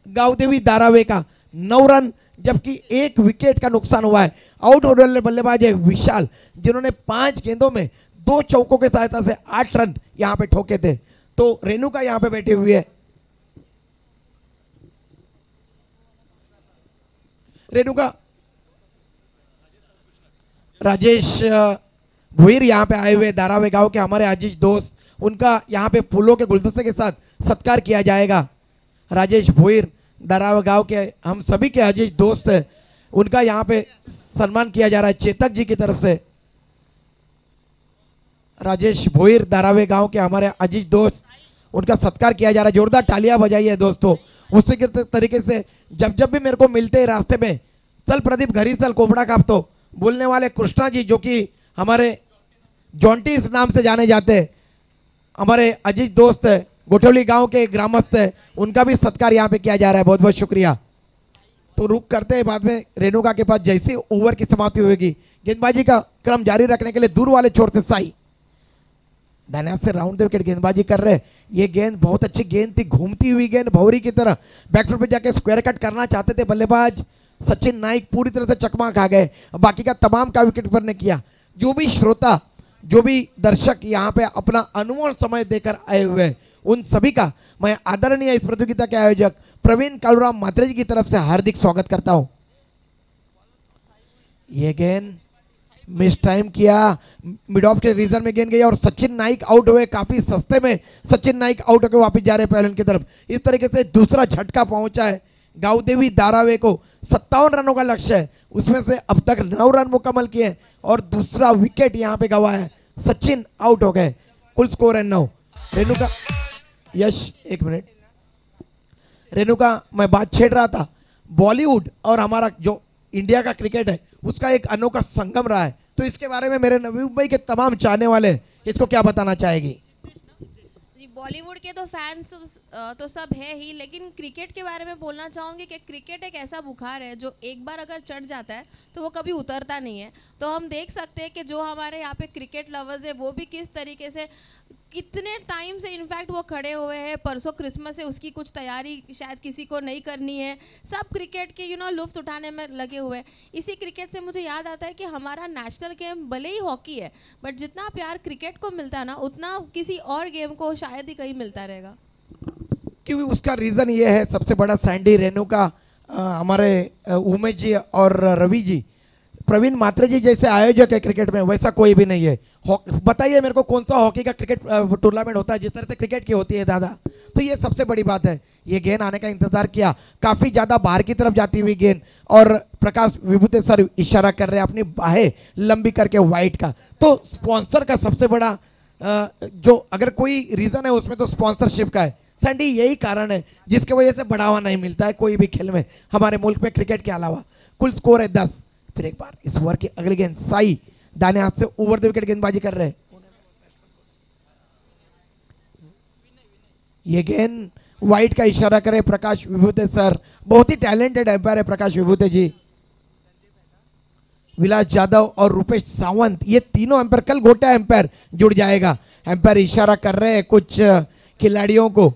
Speaker 10: गावदेवी दारावे का नौ रन, जबकि एक विकेट का नुकसान हुआ है। आउट होने बल्लेबाज है विशाल, जिन्होंने पाँच गेंदों में दो चौकों की सहायता से आठ रन यहाँ पे ठोके थे। तो रेणुका यहाँ पे बैठी हुई है। रेणुका राजेश भुईर यहाँ पे आए हुए दारावे गाँव के हमारे आजीज दोस्त, उनका यहाँ पे फूलों के गुलदस्ते के साथ सत्कार किया जाएगा। राजेश भुईर दारावे गाँव के हम सभी के अज़ीज़ दोस्त हैं। उनका यहाँ पे सम्मान किया जा रहा है चेतक जी की तरफ़ से। राजेश भोईर दारावे गाँव के हमारे अज़ीज़ दोस्त, उनका सत्कार किया जा रहा है। जोरदार तालियाँ बजाइए दोस्तों। उसी के तरीके से जब जब भी मेरे को मिलते हैं रास्ते में, चल प्रदीप घरी चल कोबड़ा काप तो। बोलने वाले कृष्णा जी, जो कि हमारे जॉन्टी नाम से जाने जाते हैं, हमारे अज़ीज़ दोस्त है। गोठौली गाँव के ग्रामस्थ है, उनका भी सत्कार यहाँ पे किया जा रहा है बहुत बहुत शुक्रिया। तो रुक करते हैं बाद में, रेणुका के पास जैसे ओवर की समाप्ति होगी। गेंदबाजी का क्रम जारी रखने के लिए दूर वाले छोर से साई। दानियात से राउंड दे विकेट गेंदबाजी कर रहे ये गेंद, बहुत अच्छी गेंद थी, घूमती हुई गेंद, भौरी की तरह। बैकफुट पे जाके स्क्वायर कट करना चाहते थे बल्लेबाज। सचिन नाइक पूरी तरह से चकमा खा गए। बाकी का तमाम का विकेट पर ने किया। जो भी श्रोता, जो भी दर्शक यहाँ पे अपना अनमोल समय देकर आए हुए हैं उन सभी का मैं आदरणीय इस प्रतियोगिता के आयोजक प्रवीण कालूराम मात्रे जी की तरफ़ से हार्दिक स्वागत करता हूँ। ये गेंद मिस टाइम किया। मिड ऑफ़ के रीजन में गेंद गई और सचिन नाइक आउट हुए, काफ़ी सस्ते में सचिन नाइक आउट होकर वापस जा रहे पहलवान की तरफ़। इस तरीके से दूसरा झटका पहुँचा है गाउदेवी दारावे को। सत्तावन रनों का लक्ष्य है। उसमें से अब तक नौ रन मुकम्मल किए और दूसरा विकेट यहाँ पे गवा है। सचिन आउट हो गए। कुल स्कोर है नौ। रेणुका यश, एक मिनट। रेणुका, मैं बात छेड़ रहा था। बॉलीवुड और हमारा जो इंडिया का क्रिकेट है, उसका एक अनोखा संगम रहा है। तो इसके बारे में मेरे नवी मुंबई के तमाम चाहने वाले, इसको क्या बताना चाहेगी?
Speaker 11: बॉलीवुड के तो फैंस तो सब है ही, लेकिन क्रिकेट के बारे में बोलना चाहूँगी कि क्रिकेट एक ऐसा बुखार है, जो एक बार अगर चढ़ जाता है तो वो कभी उतरता नहीं है। तो हम देख सकते हैं कि जो हमारे यहाँ पे क्रिकेट लवर्स है, वो भी किस तरीके से कितने टाइम से इनफैक्ट वो खड़े हुए हैं परसों क्रिसमस है उसकी कुछ तैयारी शायद किसी को नहीं करनी है। सब क्रिकेट के यू नो लुफ्त उठाने में लगे हुए हैं। इसी क्रिकेट से मुझे याद आता है कि हमारा नेशनल गेम भले ही हॉकी है बट जितना प्यार क्रिकेट को मिलता है ना उतना किसी और गेम को शायद ही कहीं मिलता रहेगा।
Speaker 10: क्योंकि उसका रीज़न ये है सबसे बड़ा सैंडी रेनू का अ, हमारे उमेश जी और रवि जी प्रवीण मात्रे जी जैसे आयोजक है क्रिकेट में, वैसा कोई भी नहीं है। बताइए मेरे को कौन सा हॉकी का क्रिकेट टूर्नामेंट होता है, जिस तरह से क्रिकेट की होती है दादा? तो ये सबसे बड़ी बात है। ये गेंद आने का इंतज़ार किया। काफ़ी ज़्यादा बाहर की तरफ़ जाती हुई गेंद और प्रकाश विभूति सर इशारा कर रहे हैं अपनी बाहें लंबी करके वाइट का। तो स्पॉन्सर का सबसे बड़ा जो अगर कोई रीज़न है उसमें तो स्पॉन्सरशिप का है। सैंडी यही कारण है, जिसकी वजह से बढ़ावा नहीं मिलता है कोई भी खेल में, हमारे मुल्क में क्रिकेट के अलावा। कुल स्कोर है दस। फिर एक बार इस ओवर की अगली गेंद साई दाने हाथ से ओवर द विकेट गेंदबाजी कर रहे हैं। ये गेंद वाइट का इशारा करे प्रकाश विभूते सर। बहुत ही टैलेंटेड एम्पायर है प्रकाश विभूते जी। विलास जादव और रुपेश सावंत, ये तीनों एम्पायर कल गोटा एम्पायर जुड़ जाएगा। एम्पायर इशारा कर रहे हैं कुछ खिलाड़ियों को।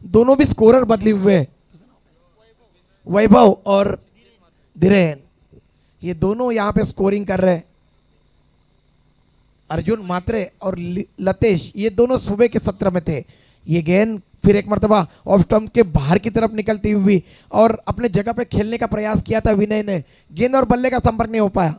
Speaker 10: दोनों भी स्कोरर बदले हुए हैं। वैभव और धीरेन, ये दोनों यहाँ पे स्कोरिंग कर रहे हैं। अर्जुन, मात्रे और लतेश, ये दोनों सुबह के सत्र में थे। ये गेंद फिर एक मरतबा ऑफ़ स्टम्प के बाहर की तरफ़ निकलती हुई और अपने जगह पे खेलने का प्रयास किया था विनय ने। गेंद और बल्ले का संपर्क नहीं हो पाया।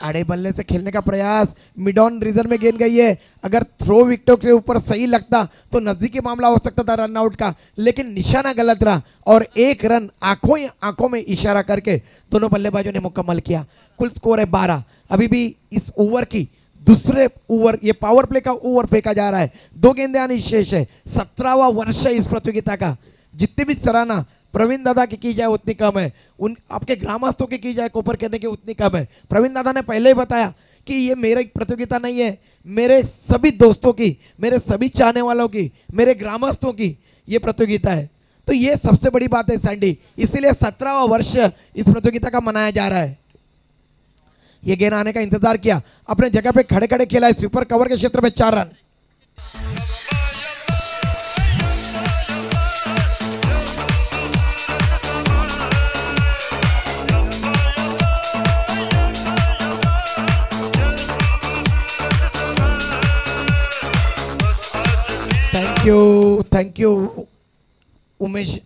Speaker 10: आड़े बल्ले से खेलने का प्रयास मिड ऑन रीजन में गेंद गई है। अगर थ्रो विकेटों के ऊपर सही लगता तो नजदीकी मामला हो सकता था रन आउट का, लेकिन निशाना गलत रहा और एक रन आँखों ही आँखों में इशारा करके दोनों बल्लेबाजों ने मुकम्मल किया। कुल स्कोर है बारह। अभी भी इस ओवर की दूसरे ओवर ये पावर प्ले का ओवर फेंका जा रहा है। दो गेंदे आनी शेष है। सत्रहवा वर्ष है इस प्रतियोगिता का। जितनी भी सराहना प्रवीण दादा की की जाए उतनी कम है। उन, आपके ग्रामस्थों की की जाए, कोपर कहने की उतनी कम है। प्रवीण दादा ने पहले ही बताया कि ये मेरी प्रतियोगिता नहीं है। मेरे सभी दोस्तों की, मेरे सभी चाहने वालों की, मेरे ग्रामस्थों की ये प्रतियोगिता है। तो ये सबसे बड़ी बात है, सैंडी। इसीलिए सत्रहवा वर्ष इस प्रतियोगिता का मनाया जा रहा है। ये गेंद आने का इंतज़ार किया। अपने जगह पे खड़े खड़े खेला है स्वीपर कवर के क्षेत्र में चार run. You thank you Umesh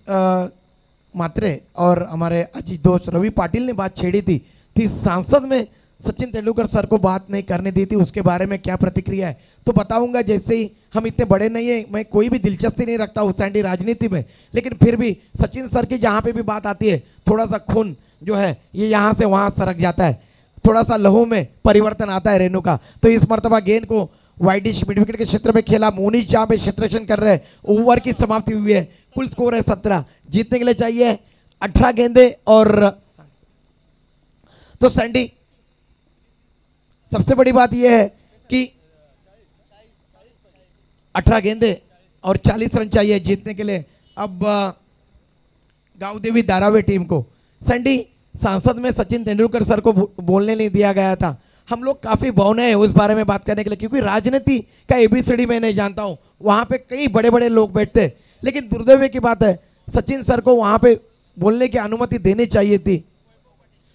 Speaker 10: Matre और हमारे अजीत दोस्त रवि पाटिल ने बात छेड़ी थी। थी सांसद में सचिन तेंदुलकर सर को बात नहीं करने दी थी, उसके बारे में क्या प्रतिक्रिया है? तो बताऊँगा जैसे ही हम इतने बड़े नहीं हैं, मैं कोई भी दिलचस्पी नहीं रखता उस सैंडी राजनीति में। लेकिन फिर भी सचिन सर की जहाँ पे भी बात आती है थोड़ा सा खून जो है, ये यहाँ से वहाँ सरक जाता है। थोड़ा सा लहू में परिवर्तन आता है रेणु का। तो इस मरतबा गेंद को वाइडिश मिड विकेट के क्षेत्र में खेला मोनिश जहाँ पे क्षेत्ररक्षण कर रहे हैं ओवर की समाप्ति हुई है कुल स्कोर है सत्रह जीतने के लिए चाहिए अठारह गेंदे और तो सैंडी सबसे बड़ी बात यह है कि अठारह गेंदे और चालीस रन चाहिए जीतने के लिए। अब अ, गाँव देवी धारावी टीम को। सैंडी सांसद में सचिन तेंदुलकर सर को बोलने नहीं दिया गया था। हम लोग काफ़ी बौने हैं उस बारे में बात करने के लिए, क्योंकि राजनीति का एबीसीडी मैं नहीं जानता हूँ। वहाँ पे कई बड़े बड़े लोग बैठते हैं। लेकिन दुर्दैव की बात है, सचिन सर को वहाँ पे बोलने की अनुमति देनी चाहिए थी।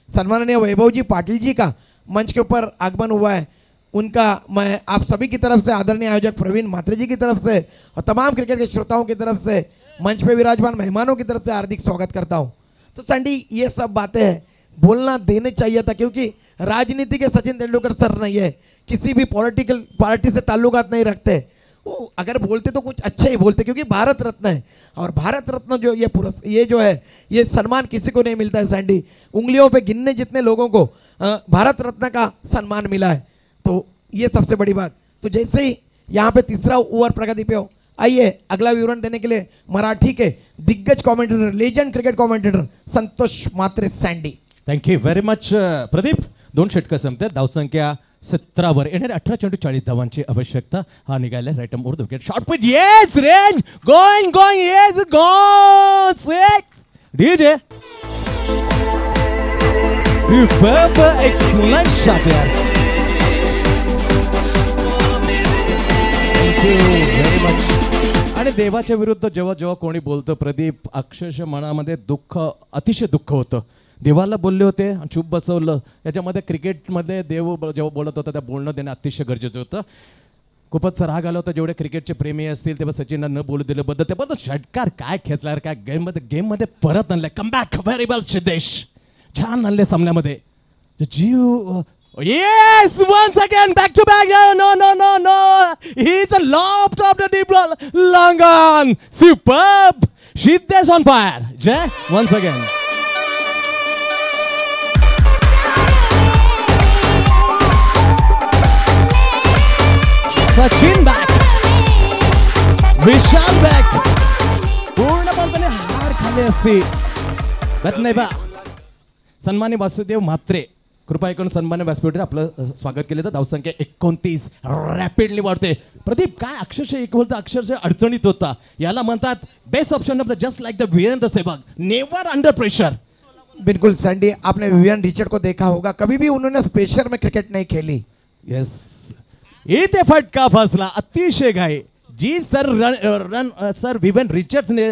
Speaker 10: सन्माननीय वैभव जी पाटिल जी का मंच के ऊपर आगमन हुआ है। उनका मैं आप सभी की तरफ़ से आदरणीय आयोजक प्रवीण मात्रे जी की तरफ़ से और तमाम क्रिकेट के श्रोताओं की तरफ़ से मंच पे विराजमान मेहमानों की तरफ़ से हार्दिक स्वागत करता हूँ। तो संडी, ये सब बातें हैं। बोलना देने चाहिए था, क्योंकि राजनीति के सचिन तेंदुलकर सर नहीं है। किसी भी पॉलिटिकल पार्टी से ताल्लुकात नहीं रखते। वो अगर बोलते तो कुछ अच्छा ही बोलते, क्योंकि भारत रत्न है। और भारत रत्न जो ये पुरस, ये जो है, ये सम्मान किसी को नहीं मिलता है, सैंडी। उंगलियों पे गिनने जितने लोगों को भारत रत्न का सम्मान मिला है तो ये सबसे बड़ी बात। तो जैसे ही यहाँ पे तीसरा ओवर प्रगति पे हो, आइए अगला विवरण देने के लिए मराठी के दिग्गज commentator legend cricket commentator Santosh Matre, Sandy.
Speaker 12: Thank you very much Pradeep दोन षटकं संपतात. धावसंख्या सतरावर. येणारे अठरा चेंडू चाळीस धावांची आवश्यकता. हा निघायला right over the wicket short pitch yes range going going yes gone six DJ superb excellent shot यार थँक्यू व्हेरी मच आणि देवाच्या विरुद्ध जेव्हा जेव्हा कोणी बोलतं प्रदीप अक्षरशः मनामध्ये दुःख अतिशय दुःख होतं. देवाला बोलले होते आणि चूप बसवलं. याच्यामध्ये क्रिकेटमध्ये देव ब- जेव्हा बोलत होता त्या बोलणं देणं अतिशय गरजेचं होतं. खूपच राग आला होता जेवढे क्रिकेटचे प्रेमी असतील तेव्हा सचिनला न बोलू दिलं बद्दल. ते बद्दल षटकार काय खेचला काय गेममध्ये गेममध्ये परत आणलं come back very well Siddhesh छान आणले सामन्यामध्ये. जीव yes once again back to back no no no no हीच a loft off the deep ball long on superb Siddhesh on fire Jay once again Sachin back Vishal back पूर्णपणे हार खाली असते. त्यात नाही बा. सन्मान्य वासुदेव म्हात्रे कृपा करून सन्मान्य व्यासपीठावर आपलं स्वागत केलं. तर धावसंख्या एकोणतीस रॅपिडली वाढते. प्रदीप काय अक्षरशः एक बोलतं अक्षरशः अडचणीत होता. याला म्हणतात best option of the just like the Virender Sehwag never under pressure
Speaker 10: बिल्कुल सैंडी आपने विवियन रिचर्ड को देखा होगा. कभी भी उन्होंने स्पेशर में क्रिकेट नहीं खेली.
Speaker 12: येस इथे फटका फसला अतिशय घाई. जी sir run run sir Vivian रिचर्ड्सने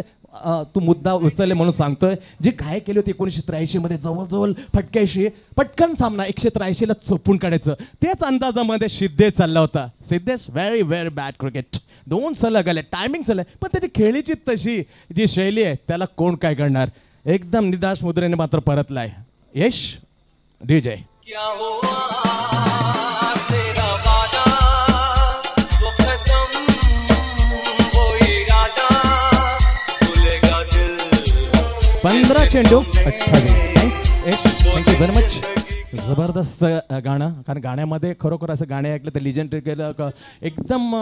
Speaker 12: तू मुद्दा उचलले म्हणून सांगतोय जी काय केली होती एकोणीसशे त्र्याऐंशीमध्ये जवळजवळ फटक्याशी पटकन सामना एकशे त्र्याऐंशीला चोपून काढायचं. तेच अंदाजामध्ये सिद्धेश चालला होता. Siddhesh very very bad cricket दोन सलग आले टायमिंग चाललंय पण त्याची खेळीची तशी जी शैली आहे त्याला कोण काय करणार? एकदम निदाश मुद्रेने मात्र परतलाय. यश डीजे.
Speaker 13: क्या
Speaker 12: पंधरा चेंडू। अठ्ठावीस। Thanks Yash thank you very much ज़बरदस्त गाणं. कारण गाण्यामध्ये खरोखर असं गाणे ऐकलं तर लिजंडरी केलं एकदम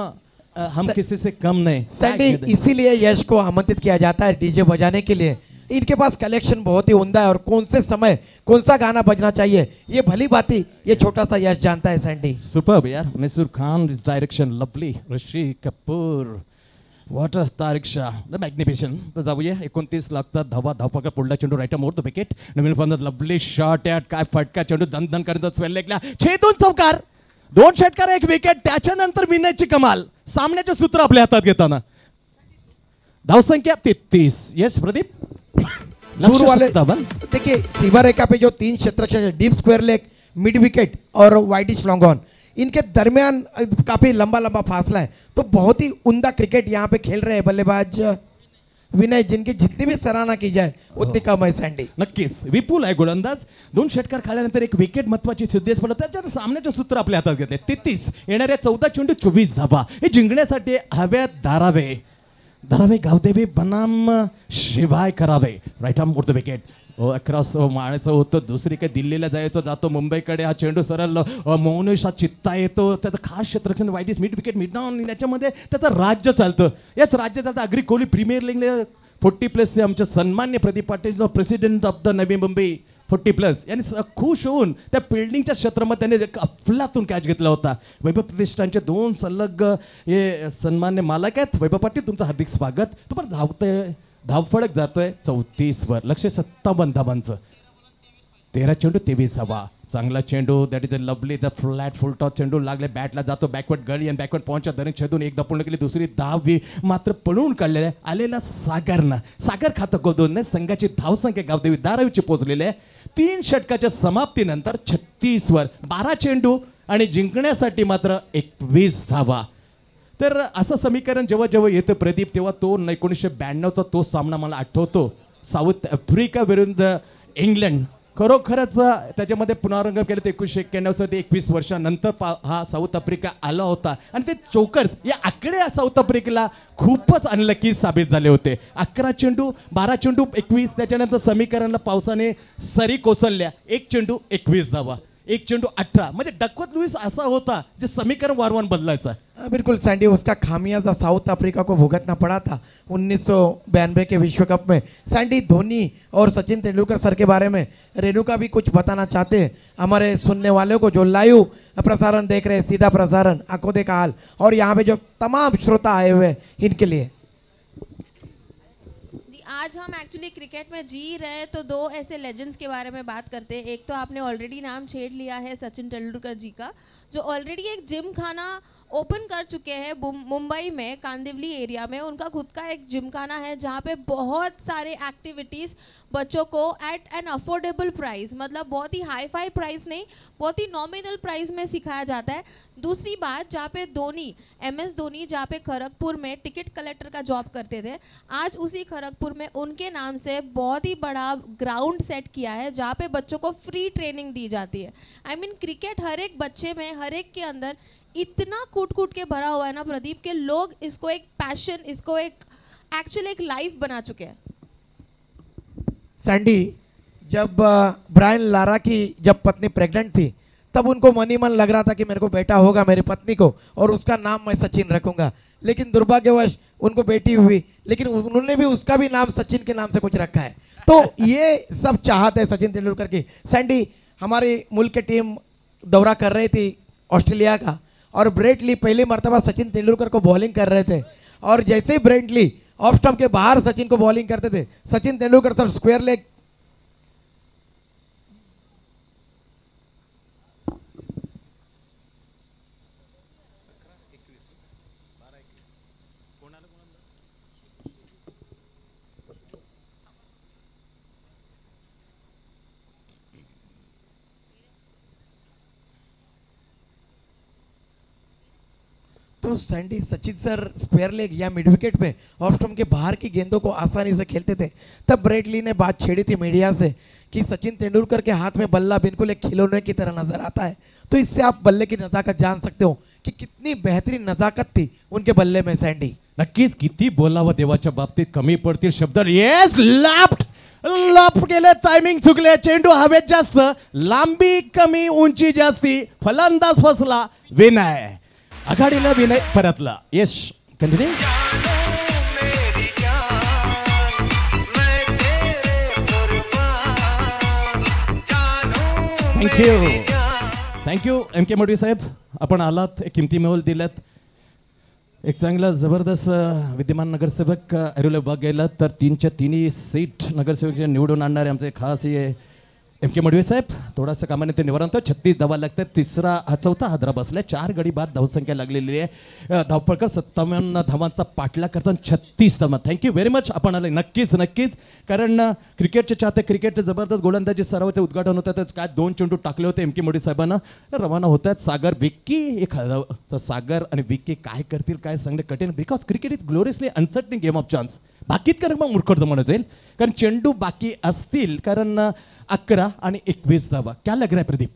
Speaker 12: हम किसी से कम नहीं.
Speaker 10: सैंडी इसीलिए यश को आमंत्रित किया जाता है डीजे बजाने के लिए। इनके पास कलेक्शन बहुत ही उमदा है और कौन से समय कौन सा गाना बजना चाहिए ये भली बात ही ये छोटा सा यश जानता है सैंडी।
Speaker 12: सुपर यार. Misur Khan direction lovely Rishi Kapoor water Tariq Shah the magnificent तर जाऊया एकोणतीस लागतात धावा धावपका पुढला चेंडू राईट मोर द विकेट नवीन फंदात लवली शॉट याट काय फटका चेंडू दन दन करत स्वेल लेकल्या छेदून चौकार दोन षटकार एक विकेट त्याच्यानंतर विनयची कमाल सामन्याचे सूत्र आपल्या हातात घेताना धावसंख्या तेहतीस येस प्रदीप
Speaker 10: दूर वाले. देखिए सीमा रेखा पे जो तीन क्षेत्र deep square leg mid wicket और वाइडिश लॉन्ग ऑन इनके दरमियान काफ़ी लंबा लंबा फासला है। तो बहुत ही उमदा क्रिकेट यहाँ पे खेल रहे हैं बल्लेबाज विनय, जिनकी जितनी भी सराहना की जाए, उतनी कम है सैंडी।
Speaker 12: नक्कीच. विपुल आहे गोलंदाज. दोन षटकार खाल्यानंतर एक विकेट महत्वाची सिद्धेश पडत त्याच्यात सामन्याचे सूत्र आपल्या हातात घेतले, तेहतीस. येणाऱ्या चौदा चेंडू चोवीस धावा. हे जिंकण्यासाठी हव्यात धारावे धारावे गावदेवी बनाम शिवाय करावे. राईट आर्म मोठं विकेट अक्रॉस मारायचं होतं. दुसरीकडे दिल्लीला जायचं जातो मुंबईकडे. हा चेंडू सरळ मौनेश हा चित्ता येतो. त्याचं खास क्षेत्रक्षण wide mid wicket mid down त्याच्यामध्ये त्याचं राज्य चालतं. याच राज्य चालतं. अग्री कोहली प्रीमियर लीगने फोर्टी प्लसचे आमचे सन्मान्य Pradeep Patil president of the Navi Mumbai forty plus. यांनी खुश होऊन त्या फिल्डिंगच्या क्षेत्रामध्ये त्यांनी एक अफलातून कॅच घेतला होता. वैभव प्रतिष्ठानचे दोन सलग हे सन्मान्य मालक आहेत. वैभव पाटील तुमचं हार्दिक स्वागत. तू पण धावफडक धावफळक जातोय चौतीसवर लक्ष सत्तावन्न धावांचं. तेरा चेंडू तेवीस धावा. चांगला चेंडू that is a lovely the flat full toss चेंडू लागले बॅटला जातो बॅकवर्ड गळी आणि बॅकवर्ड पॉईंटच्या दरीत छेदून एकदा पूर्ण केली दुसरी दहावी मात्र पळून काढलेले आहे. आलेला सागरनं. सागर खातं गोदूनने संघाची धावसंख्या गावदेवी धारावीची पोचलेली आहे. तीन षटकाच्या समाप्तीनंतर छत्तीसवर बारा चेंडू आणि जिंकण्यासाठी मात्र एकवीस धावा. तर असं समीकरण जेव्हा जेव्हा येतं प्रदीप तेव्हा तो एकोणीसशे ब्याण्णवचा तो सामना मला आठवतो. साऊथ आफ्रिका विरुद्ध इंग्लंड. खरोखरच त्याच्यामध्ये पुनरारंभ केलं ते एकोणीसशे एक्क्याण्णवचं ते एकवीस वर्षानंतर पा हा साऊथ आफ्रिका आला होता. आणि ते चोकर्स या आकडे साऊथ आफ्रिकेला खूपच अनलकी साबित झाले होते. अकरा चेंडू बारा चेंडू एकवीस. त्याच्यानंतर समीकरणला पावसाने सरी कोसळल्या. एक चेंडू एकवीस धावा. एक चेंडू अठरा. म्हणजे डकवत लुईस असा होता जे समीकरण वारंवार बदलायचा
Speaker 10: बिल्कुल. सैंडी उसका खामियाजा साउथ अफ्रीका को भुगतना पड़ा था उन्नीस के विश्व कप में. सैंडी, धोनी और सचिन तेंदुलकर सर के बारे में रेणुका भी कुछ बताना चाहते हैं. हमारे सुनने वालों को जो लाइव प्रसारण देख रहे हैं, सीधा प्रसारण, आँखों देखा हाल. और यहाँ पे जो तमाम श्रोता आए हुए हैं, इनके लिए.
Speaker 11: आज हम एक्चुअली क्रिकेट में जी रहे तो दो ऐसे लेजेंड्स के बारे में बात करते हैं। एक तो आपने ऑलरेडी नाम छेड़ लिया है सचिन तेंदुलकर जी का, जो ऑलरेडी एक जिम खाना ओपन कर चुके हैं मुंबई में, कांदिवली एरिया में। उनका खुद का एक जिम खाना है, जहाँ पे बहुत सारे एक्टिविटीज़ बच्चों को एट एन अफोर्डेबल प्राइस मतलब बहुत ही हाई फाई प्राइस नहीं बहुत ही नॉमिनल प्राइस में सिखाया जाता है। दूसरी बात जहाँ पे धोनी एम एस धोनी जहाँ पे खड़गपुर में टिकट कलेक्टर का जॉब करते थे आज उसी खड़गपुर में उनके नाम से बहुत ही बड़ा ग्राउंड सेट किया है जहाँ पे बच्चों को फ्री ट्रेनिंग दी जाती है। I I mean mean, cricket हर एक बच्चे में हर एक के अंदर इतना कूट कूट के भरा हुआ है ना प्रदीप के लोग इसको एक पैशन इसको एक एक्चुअली एक लाइफ बना चुके हैं।
Speaker 10: सैंडी जब ब्रायन लारा की जब पत्नी प्रेग्नेंट थी, तब उनको मन ही मन लग रहा था कि मेरे को बेटा होगा, मेरी पत्नी को, और उसका नाम मैं सचिन रखूँगा। लेकिन दुर्भाग्यवश उनको बेटी हुई, लेकिन उन्होंने भी उसका भी नाम सचिन के नाम से कुछ रखा है। तो ये सब चाहत है सचिन तेंदुलकर की। सैंडी हमारी मुल्क की टीम दौरा कर रही थी ऑस्ट्रेलिया का, और ब्रेट ली पहली मरतबा सचिन तेंदुलकर को बॉलिंग कर रहे थे। और जैसे ही ब्रेट ली ऑफ़ स्टम्प के बाहर सचिन को बॉलिंग करते थे। Sachin Tendulkar sir square leg तो Sandy Sachin sir square leg या मिड विकेट पे ऑफ़ स्टंप के बाहर की गेंदों को आसानी से खेलते थे। तब ब्रेट ली ने बात छेड़ी थी मीडिया से कि सचिन तेंदुलकर के हाथ में बल्ला बिल्कुल एक खिलौने की तरह नज़र आता है। तो इससे आप बल्ले की नज़ाकत जान सकते हो कि कितनी बेहतरीन नज़ाकत थी उनके बल्ले में सैंडी
Speaker 12: नक्कीच किती बोलावं देवाच्या बाबतीत कमी पडतील शब्द. Yes left! लप गेले टायमिंग चुकले. चेंडू हवेत जास्त, लांबी कमी, उंची जास्ती. फलंदाज फसला. विनय आघाडीला विनय परतला. Yash continue thank you thank you M K Modi साहेब. आपण आलात एक किमती मेहोल दिल्यात. एक चांगला जबरदस्त विद्यमान नगरसेवक अरुल भाग गेला तर तीनच्या तिन्ही सीट नगरसेवक जे निवडून आणणारे आमचे खास हे एम के मडवी साहेब थोडासा कामाने ते निवारण होतं छत्तीस धावा लागतात. तिसरा हा चौथा हादरा बसला चार गडी बाद धावसंख्या लागलेली आहे. अ, धावपळकर सत्तावन्न धावांचा पाठला करताना छत्तीस धावा. थँक्यू व्हेरी मच आपण आले नक्कीच नक्कीच. कारण क्रिकेटचे चाहते क्रिकेटचे जबरदस्त गोलंदाजी सरावाचे उद्घाटन होतं त्याच काय दोन चेंडू टाकले होते एम के मोडी साहेबांना. रवाना होत आहेत सागर विक्की एक हजार तर सागर आणि विक्की काय करतील काय सांगणे कठीण. Because cricket is gloriously uncertain game of chance बाकीत कारण मग मूर्खर्द म्हणत जाईल. कारण चेंडू बाकी असतील. कारण अकरा आणि एकवीस धावा. क्या लग रहा है प्रदीप?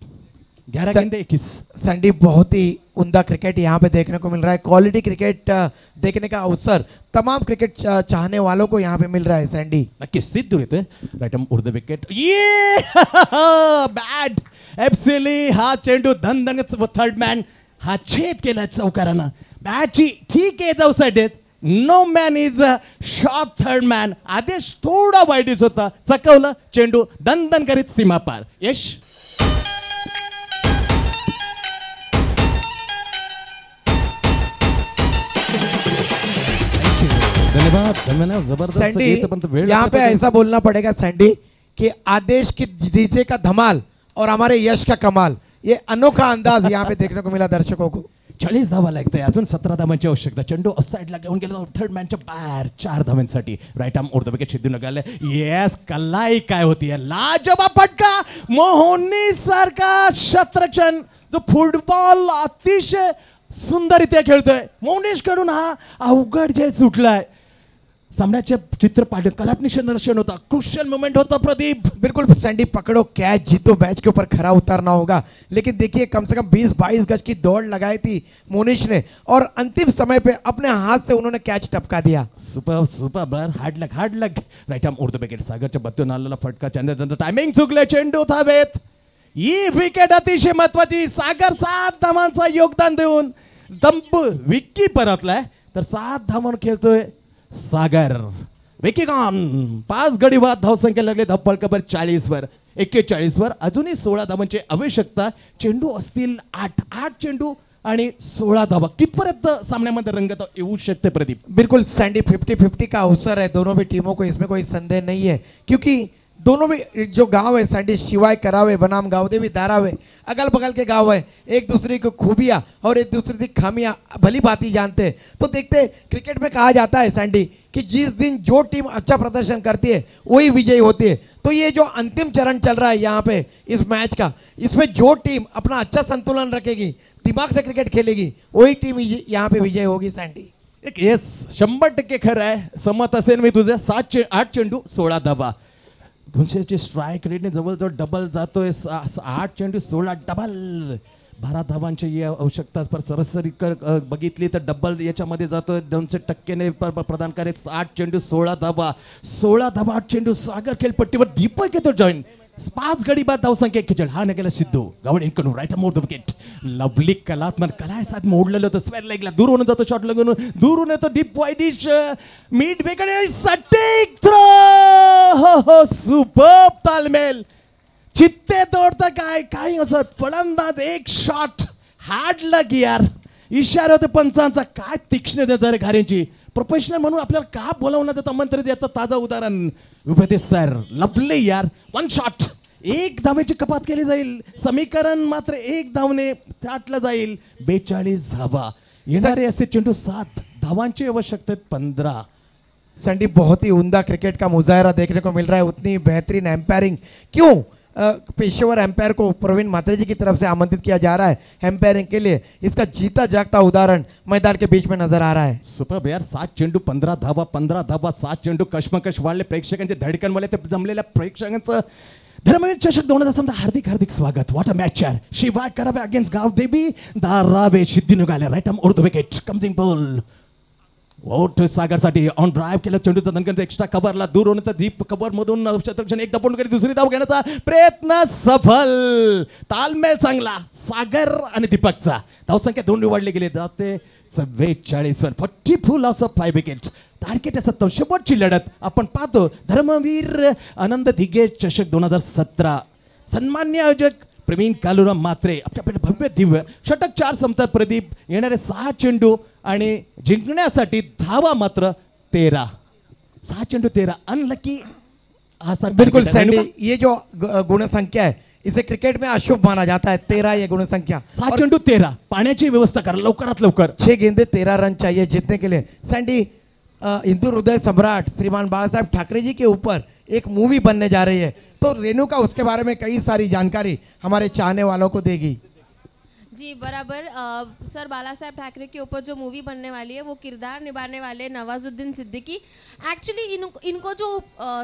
Speaker 12: ग्यारह गेंदे इक्कीस.
Speaker 10: सैंडी बहुत ही उमदा क्रिकेट यहाँ पे देखने को मिल रहा है. क्वालिटी क्रिकेट देखने का अवसर तमाम क्रिकेट चाहने वालों को यहाँ पे मिल रहा है सैंडी।
Speaker 12: नक्कीच सिद्ध येते राईट उर द विकेट ये! बॅट एफसिली हा चेंडू धन धन थर्ड मॅन हा छेद केला चौकारानं. बॅटची ठीक आहे चौसाईड आहेत no man is a short third man Aadesh थोडा वाईट होता चकवलं चेंडू दन दन करीत सीमा पार यश धन्यवाद धन्यवाद ज़बरदस्त
Speaker 10: सैंडी
Speaker 12: गीत, पण वेळ
Speaker 10: यहाँ पे
Speaker 12: लागतो.
Speaker 10: ऐसा बोलना पड़ेगा सैंडी कि आदेश की डीजे का धमाल और हमारे यश का कमाल ये अनोखा अंदाज यहाँ पे देखने को मिला दर्शकों को।
Speaker 12: चाळीस धावा लागते अजून सतरा धावांची आवश्यकता. चेंडू ऑफ साईडला घेऊन गेला थर्ड मॅनच्या बाहेर. चार धावांसाठी. Right arm over the wicket Sidhu नगाले yes कलाई काय होती? लाजबा फटका. मोहनी सारखा शत्रक्षण जो फुटबॉल अतिशय सुंदररित्या खेळतोय. मोहनीशकडून हा अवघड जे सुटलाय. सामन्याचे चित्र पाठ दर्शन होता क्रुशियल मोमेंट होता प्रदीप।
Speaker 10: बिल्कुल सैंडी पकड़ो कैच जीतो मैच के ऊपर खरा उतरना होगा। लेकिन देखिए कम से कम 20-22 गज की दौड़ लगाई थी मोनिश ने और अंतिम समय पे अपने हाथ से उन्होंने कैच टपका दिया।
Speaker 12: Super super blur hard luck hard luck right arm over the wicket सागरच्या फटका टायमिंग चुकले चेंडू थावेत ही विकेट अतिशय महत्वाची सागर सात धावांचा योगदान देऊन दंप विक्की परतलाय तर सात धावांवर खेळतोय सागर. विकी गॉन पाच गडी बाद धावसंख्या लागली. धप्पल कबर चाळीसवर. एक्केचाळीसवर. अजूनही सोळा धावांची आवश्यकता. चेंडू असतील आठ. आठ चेंडू आणि सोळा धावा. कितपर्यंत सामन्यामध्ये रंगत येऊ शकते प्रदीप?
Speaker 10: बिल्कुल सैंडी 50-50 का अवसर है दोनों भी टीमों को इसमें कोई संदेह नहीं है। क्योंकि दोनों भी जो गाँव है सैंडी शिवाय करावे बनाम गावदेवी धारावे अगल बगल के गाँव है एक दूसरे की खूबियाँ और एक दूसरे की खामियाँ भली भांति जानते हैं। तो देखते हैं, क्रिकेट में कहा जाता है सैंडी कि जिस दिन जो टीम अच्छा प्रदर्शन करती है वही विजयी होती है। तो ये जो अंतिम चरण चल रहा है यहाँ पे इस मैच का इसमें जो टीम अपना अच्छा संतुलन रखेगी दिमाग से क्रिकेट खेलेगी वही टीम यहाँ पे विजय होगी सैंडी
Speaker 12: एक येस शंभर टक्के खरं आहे सहमत असेल मी तुझे सात आठ चेंडू सोळा धावा दोनशेची स्ट्राईक रेटने जवळजवळ डबल जातोय. आठ चेंडू सोळा डबल बारा धावांची ही आवश्यकता पर सरासरी कर बघितली तर डबल याच्यामध्ये जातोय. दोनशे टक्केने प्रदान करेल. आठ चेंडू सोळा धावा. सोळा धावा आठ चेंडू सागर खेळपट्टीवर दीपक येतो जॉईन पाच गडी बाद धावसंख्या खेळ हा निघाला सिद्धू गावड इनकडून राईट मोड विकेट लवली कलात्मक कला आहे साथ मोडलेलं होतं स्वेर लेगला दूरवरून जातो शॉट लगून दूरून येतो डीप वाईडिश मिड वेकडे सटिक थ्रो हो हो सुपर तालमेल चित्ते तोडतं काय काही असं फलंदाज एक शॉट हार्ड लग यार इशारा होते पंचांचा काय तीक्ष्ण नजर घाऱ्यांची प्रोफेशनल म्हणून आपल्याला का बोलावण्यात जातं आमंत्रित याचं ताजं उदाहरण. उभे सर. लपले यार. वन शॉट एक धावेची कपात केली जाईल. समीकरण मात्र एक धावने थाटलं जाईल. बेचाळीस धावा. येणारे असते चेंडू सात. धावांची आवश्यकता पंधरा.
Speaker 10: सैंडी बहुत ही उमदा क्रिकेट का मुजाहरा देखने को मिल रहा है. उतनी बेहतरीन एम्पायरिंग क्यों? पेशेवर एम्पायर को प्रवीण मात्रे जी की तरफ से आमंत्रित किया जा रहा है एम्पायरिंग के लिए। इसका जीता जागता उदाहरण मैदान के बीच में नजर आ रहा है।
Speaker 12: सुपर यार सात चेंडू पंधरा धावा पंधरा धावा सात चेंडू कशमकश वाढले प्रेक्षकांचे धडकन वाले ते जमलेल्या प्रेक्षकांचं धर्मवीर चषक दोन हजार समजा हार्दिक हार्दिक स्वागत। वॉट अ मॅच यार। शिवाय करावे अगेन्स्ट गाव देवी। दारावे सिद्धी निघाले right arm over the wicket comes in ball vote सागरसाठी ऑन ड्राईव्ह केलं चेंडूचा धनकर एक्स्ट्रा कबरला दूर होणं तर दीप कबरमधून मधून शतरक्षण एकदा पूर्ण करी दुसरी धाव घेण्याचा प्रयत्न सफल. तालमेल चांगला सागर आणि दीपकचा. धावसंख्या दोन निवडले गेले जाते चव्वेचाळीस वर फट्टी full of five wicket target आहे शेवटची लढत. आपण पाहतो धर्मवीर आनंद दिगे चषक दोन हजार सतरा. सन्मान्य आयोजक प्रवीण कालुराम मात्रे आपल्याकडे भव्य दिव्य षटक चार समता प्रदीप येणारे सहा चेंडू आणि जिंकण्यासाठी धावा मात्र तेरा. सहा चेंडू तेरा अनलकी
Speaker 10: बिल्कुल सैंडी ये जो ग- गुण संख्या है इसे क्रिकेट में अशुभ माना जाता है तेरह ये गुण संख्या
Speaker 12: सहा चेंडू तेरा पाण्याची व्यवस्था करा लवकरात लवकर.
Speaker 10: छह गेंदे तेरह रन चाहिए जीतने के लिए. सैंडी हिंदू हृदय सम्राट श्रीमान बाला साहब ठाकरे जी के ऊपर एक मूवी बनने जा रही है। तो रेणुका उसके बारे में कई सारी जानकारी हमारे चाहने वालों को देगी।
Speaker 11: जी, बराबर। सर बाला साहब ठाकरे के ऊपर जो मूवी बनने वाली है, वो किरदार निभाने वाले नवाजुद्दीन सिद्दीकी। एक्चुअली इन, इनको जो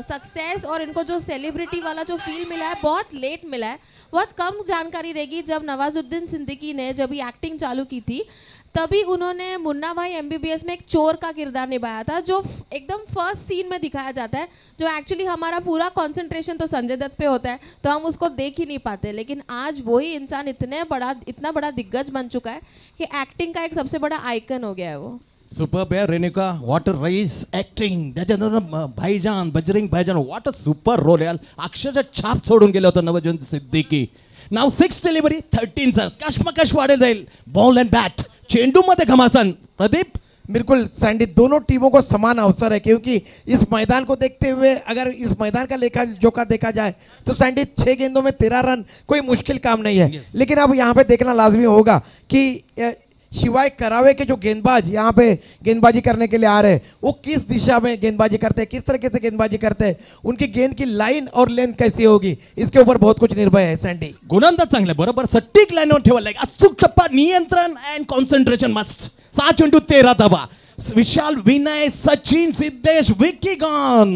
Speaker 11: सक्सेस और इनको जो सेलिब्रिटी वाला जो फील मिला है, बहुत लेट मिला है। बहुत कम जानकारी रहेगी जब नवाजुद्दीन सिद्दीकी ने जब ये एक्टिंग चालू की थी। तभी उन्होंने मुन्ना भाई एमबीबीएस में एक चोर का किरदार निभाया था, जो एकदम फ़र्स्ट सीन में दिखाया जाता है, जो एक्चुअली हमारा पूरा कंसंट्रेशन तो संजय दत्त पे होता है तो हम उसको देख ही नहीं पाते। लेकिन आज वही इंसान इतने बड़ा, इतना बड़ा दिग्गज बन चुका है कि एक्टिंग का एक सबसे बड़ा आइकन हो गया है वो।
Speaker 12: सुपर बेअर रेणुका वॉटर राईस त्याच्यानंतर भाईजान, बजरंग भाईजान वॉट अ सुपर रोल यार। अक्षरशः छाप सोडून गेलं होतं नवजयंत सिद्दीकी। नाव सिक्स डिलिव्हरी थर्टीन सर कशमकश वाढेल जाईल बॉल अँड बॅट चेंडूमध्ये घमासन प्रदीप
Speaker 10: बिल्कुल सैंडी दोनों टीमों को समान अवसर है क्योंकि इस मैदान को देखते हुए अगर इस मैदान का लेखा जोखा देखा जाए तो सैंडी छह गेंदों में तेरह रन कोई मुश्किल काम नहीं है। लेकिन अब यहाँ पे देखना लाजमी होगा कि शिवाय करावे के जो गेंदबाज, यहाँ पे गेंदबाजी करने के लिए आ रहे हैं, वो किस दिशा में गेंदबाजी करते हैं, किस तरीके से गेंदबाजी करते हैं, उनकी गेंद की लाइन और लेंथ कैसी होगी, इसके ऊपर बहुत कुछ निर्भय है, सैंडी।
Speaker 12: गोलंदाज चांगले, बरोबर, सटीक लाईनवर ठेवलाय अचूक टप्पा नियंत्रण एंड कॉन्सेंट्रेशन मस्ट सहा चेंडू तेरा धावा विशाल विनय सचिन सिद्धेश विकी गॉन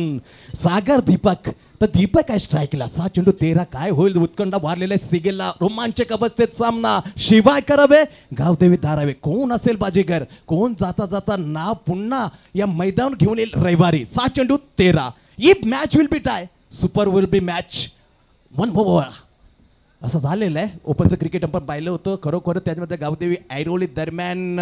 Speaker 12: सागर दीपक तर दीपक आहे स्ट्राईकला सहा चेंडू तेरा काय होईल उत्कंठा वारलेल्या सिगेला रोमांचक अवस्थेत सामना शिवाय करावे गावदेवी धारावे कोण असेल बाजीगर कोण जाता जाता नाव पुन्हा या मैदान घेऊन येईल रविवारी सहा चेंडू तेरा if match will be tie super will be match one मोबा असं झालेलं आहे ओपनचं क्रिकेट आपण पाहिलं होतं खरोखर त्याच्यामध्ये गावदेवी ऐरोली दरम्यान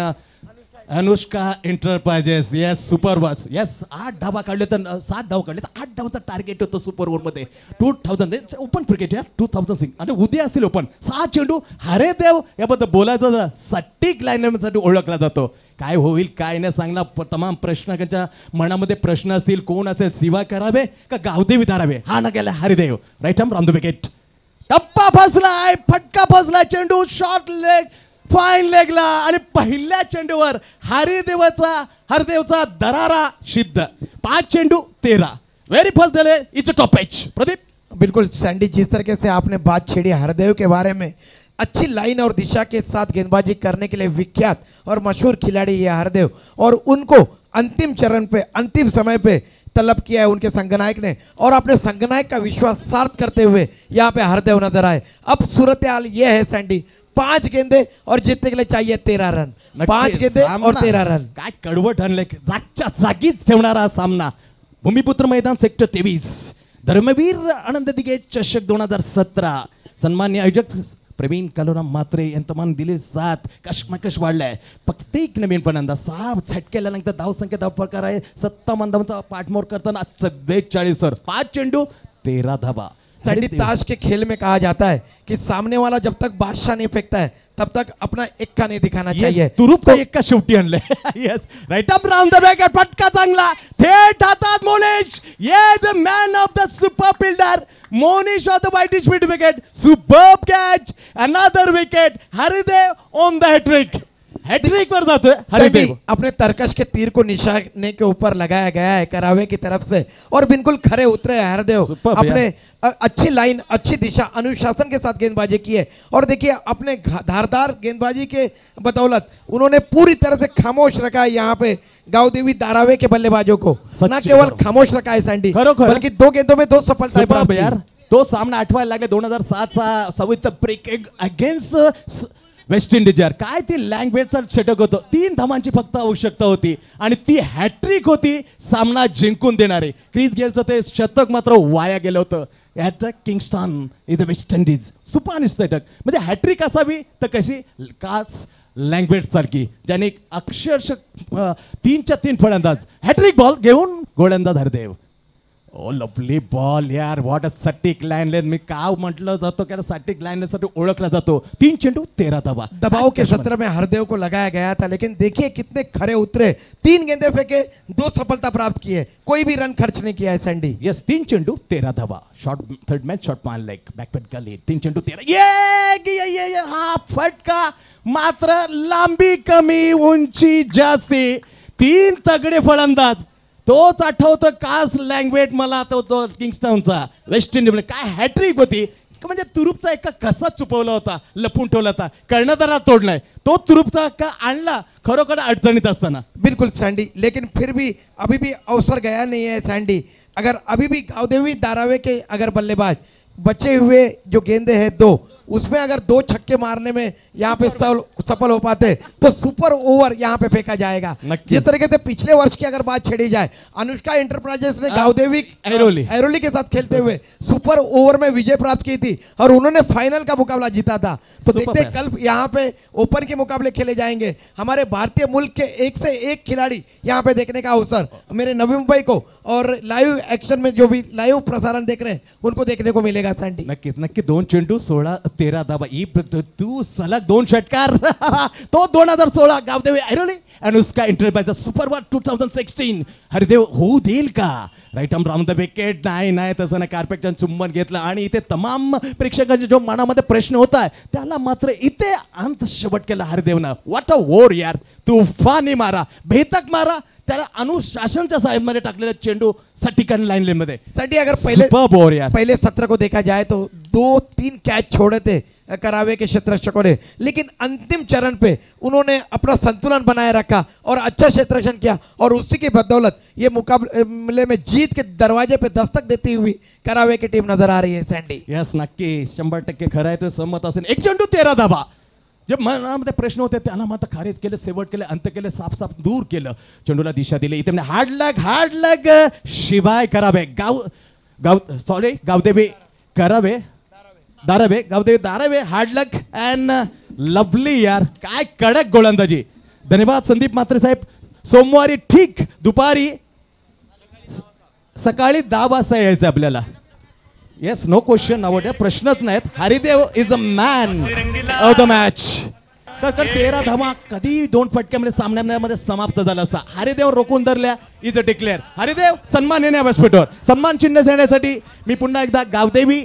Speaker 12: Anushka enterprises yes super watch yes आठ धावा काढले तर सात धावा काढले तर आठ धावाचा टार्गेट होतं सुपर ओव्हरमध्ये टू थाउजंड ओपन क्रिकेट या टू थाउजंड सिक्स आणि उद्या असतील ओपन सहा चेंडू हरे देव याबद्दल बोलायचं सटीक लाईनसाठी ओळखला जातो. काय होईल काय नाही सांगला प- तमाम प्रश्नाच्या मनामध्ये प्रश्न असतील. कोण असेल सेवा करावे का गावदेवी धारावे? हा ना गेला Haridev. Right arm the wicket टप्पा फसलाय फटका फसलाय चेंडू शॉर्ट लेग फाईन लेगला आणि पहिल्या चेंडूवर हरिदेवाचा, हरदेवचा दरारा सिद्ध. पाच चेंडू, तेरा. व्हेरी फ़र्स्ट दिले इट्स टॉप एच प्रदीप?
Speaker 10: बिल्कुल, सैंडी, जिस तरीके से आपने बात छेड़ी हरदेव के बारे में, अच्छी लाइन और दिशा के साथ गेंदबाजी करने के लिए विख्यात और मशहूर खिलाड़ी है हरदेव। और उनको अंतिम चरण पे, अंतिम समय पे तलब किया है उनके संगनायक ने। और अपने संगनायक का विश्वास सार्थ करते हुए यहाँ पे हरदेव नज़र आए। अब सूरत हाल ये है, सैंडी पांच गेंदे और जीतने के लिए चाहिए तेरह रन। पांच गेंदे और तेरह रन।
Speaker 12: काय कडवट आणले जागच्या जागीच ठेवणारा सामना. भूमिपुत्र मैदान सेक्टर तेवीस. धर्मवीर आनंद दिगे चषक दोन हजार सतरा. सन्मान्य आयोजक प्रवीण कलोराम मात्रे यांचं मान दिले सात कशमकश वाढलाय. प्रत्येक नवीन फलंदाज. सहा झटकेल्यानंतर धावसंख्या धाव प्रकार आहे. सत्ता मंदांचा पाठमोर करताना चव्वेचाळीस सर. पाच चेंडू तेरा धाबा
Speaker 10: सैंडी ताश के खेल में कहा जाता है कि सामने वाला जब तक बादशाह नहीं फेंकता है तब तक अपना एक्का नहीं दिखाना चाहिए।
Speaker 12: तुरुप का एक का शेवटी आणले yes right up round the back फटका चांगला थेट हातात मोनिश। ये the man of the super fielder Monish off the white speed wicket super catch another wicket Haridev on the hattrick hattrick वर जातोय हरिदेव
Speaker 10: अपने तरकश के तीर को निशाने के ऊपर लगाया गया है करावे की तरफ़ से। और बिल्कुल खरे उतरे हरदेव अपने अच्छी लाइन अच्छी दिशा अनुशासन के साथ गेंदबाजी की है। और देखिए अपने धारदार गेंदबाजी के बदौलत उन्होंने पूरी तरह से खामोश रखा है यहाँ पे गाँव देवी दारावे के बल्लेबाजों को। न केवल खामोश रखा है सैंडी बल्कि दो गेंदों में दो
Speaker 12: Superb
Speaker 10: प्राप्त।
Speaker 12: यार तो सामना आठवायला लागले दोन हज़ार सातचा सवित ब्रेक अगेन्स्ट वेस्ट इंडिजवर काय ती लँग्वेजचा षटक होतं? तीन धामांची फक्त आवश्यकता होती. आणि ती हॅट्रिक होती सामना जिंकून देणारे. क्रिस गेलचं ते शतक मात्र वाया गेलं होतं. At the Kingston in the West Indies सुपान षटक. म्हणजे हॅट्रिक असावी तर कशी? काच लँग्वेज सारखी. ज्याने अक्षरश तीनच्या तीन फलंदाज. हॅट्रिक बॉल घेऊन गोलंदाज हरदेव. ओ लवली बॉल यार व्हॉट अ सटिक लाईन मी काव म्हटलं जातो की सटिक लाईन साठी ओळखला जातो. तीन चेंडू तेरा धावा.
Speaker 10: दबाव के सत्र में हरदेव को लगाया गया था लेकिन देखिए कितने खरे उतरे. तीन गेंदे फेंके दो सफलता प्राप्त किए. कोई भी रन खर्च नहीं किया है सैंडी
Speaker 12: यस तीन चेंडू तेरा धावा. शॉर्ट थर्ड मॅच शॉर्ट पान लेग बॅकपेट गली तीन चेंडू तेरा. ये ये ये ये हा फटका. मात्र लांबी कमी उंची जास्ती. तीन तगडे फलंदाज. तोच आठवतो कास लँग्वेज मला आठवतो किंगस्टनचा वेस्ट इंडिज काय हॅट्रिक होती? म्हणजे तुरुपचा एका कसा चुपवला होता लपून ठेवला होता कर्णधारा तोडलाय. तो तुरुपचा का आणला खरोखर अडचणीत असताना.
Speaker 10: बिल्कुल सैंडी लेकिन फिर भी अभी भी अवसर गया नहीं है सैंडी अगर अभी भी गावदेवी दारावे के अगर बल्लेबाज बचे हुए जो गेंदे हैं दो। उसमें अगर दो छक्के मारने में यहाँ पे सफल हो पाते तो सुपर ओवर यहाँ पे फेंका जाएगा। जिस तरीके से पिछले वर्ष की अगर बात छेड़ी जाए अनुष्का इंटरप्राइजेस ने गावदेवी
Speaker 12: ऐरोली।
Speaker 10: ऐरोली के साथ खेलते हुए सुपर ओवर में विजय प्राप्त की थी और उन्होंने फाइनल का मुकाबला जीता था। तो देखते कल यहाँ पे ओपन के मुकाबले खेले जाएँगे। हमारे भारतीय मुल्क के एक से एक खिलाड़ी यहाँ पे देखने का अवसर मेरे नवी मुंबई को और लाइव एक्शन में जो भी लाइव प्रसारण देख रहे हैं उनको देखने को मिलेगा सैंडी
Speaker 12: नक्कीच नक्की दोन चेंडू सोळा तेरा धावा ई तू सलग दोन षटकार तो दोन हजार सोळा गावदेव ऐरोली. आणि उसका super one two thousand sixteen Haridev होऊ देईल का? राईट आम राऊंड द विकेट नाही नाही तसं नाही. कार्पेटच्या चुंबन घेतलं. आणि इथे तमाम प्रेक्षकांच्या जो मनामध्ये प्रश्न होत आहे त्याला मात्र इथे अंत शेवट केला हरिदेवनं. वॉट अ वोर यार. तुफानी मारा. भेतक मारा. त्याला अनुशासनच्या साहेबमध्ये टाकलेला चेंडू सटिकन लाईन मध्ये.
Speaker 10: सटी अगर पहले
Speaker 12: over यार.
Speaker 10: पहले सत्र को देखा जाए तो दो तीन कैच छोड़े थे. करावे के क्षेत्ररक्षकों ने। लेकिन अंतिम चरण पे उन्होंने अपना संतुलन बनाए रखा और अच्छा क्षेत्ररक्षण किया और उसी की बदौलत ये मुकाबले में जीत के दरवाजे पे दस्तक देती हुई करावे की टीम नज़र आ रही है, सैंडी।
Speaker 12: यस, नक्की। शंभर टक्के खरं आहे ते सहमत असेल। एक चेंडू तेरा धाबा जे मनामध्ये प्रश्न होते त्याला मात्र खारेज केलं सेवट केलं, अंत केलं साफ़ साफ़ दूर केलं. चेंडूला दिशा दिली. इथे हार्ड लग हार्ड लग शिवाय करावे. गाव गाव सॉरी गावदेवी करावे. Darave Gavdevi Darave hard luck and lovely यार. काय कडक गोलंदाजी धन्यवाद संदीप मात्रे साहेब. सोमवारी ठीक दुपारी सकाळी दहा वाजता यायचं आपल्याला. येस नो क्वेश्चन नावड प्रश्नच नाहीत. Haridev is a man of the match तर तर तेरा धावा कधी दोन फटक्यामध्ये म्हणजे सामन्यामध्ये समाप्त झाला असता. हरिदेव रोखून धरल्या. इज अ डिक्लेअर हरिदेव सन्मान येण्या व्यासपीठावर सन्मान चिन्ह देण्यासाठी मी पुन्हा एकदा गावदेवी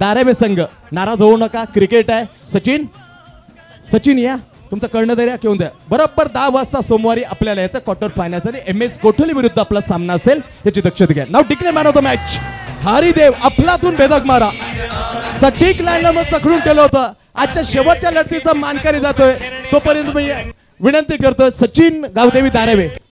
Speaker 12: दारावे संघ. नाराज होऊ नका. क्रिकेट आहे. सचिन सचिन या. तुमचं कर्ण दर्या घेऊन द्या. बरोबर दहा वाजता सोमवारी आपल्याला याचं क्वार्टर फायनल आणि एम एस कोठली विरुद्ध आपला सामना असेल याची दक्षता घ्या. नाव declare man of the match Haridev आपलातून भेदक मारा. सटीक लाईनला मग तखडून केलं होतं. आजच्या शेवटच्या लढतीचा मानकरी जातोय. तोपर्यंत मी विनंती करतोय सचिन गावदेवी दारेवे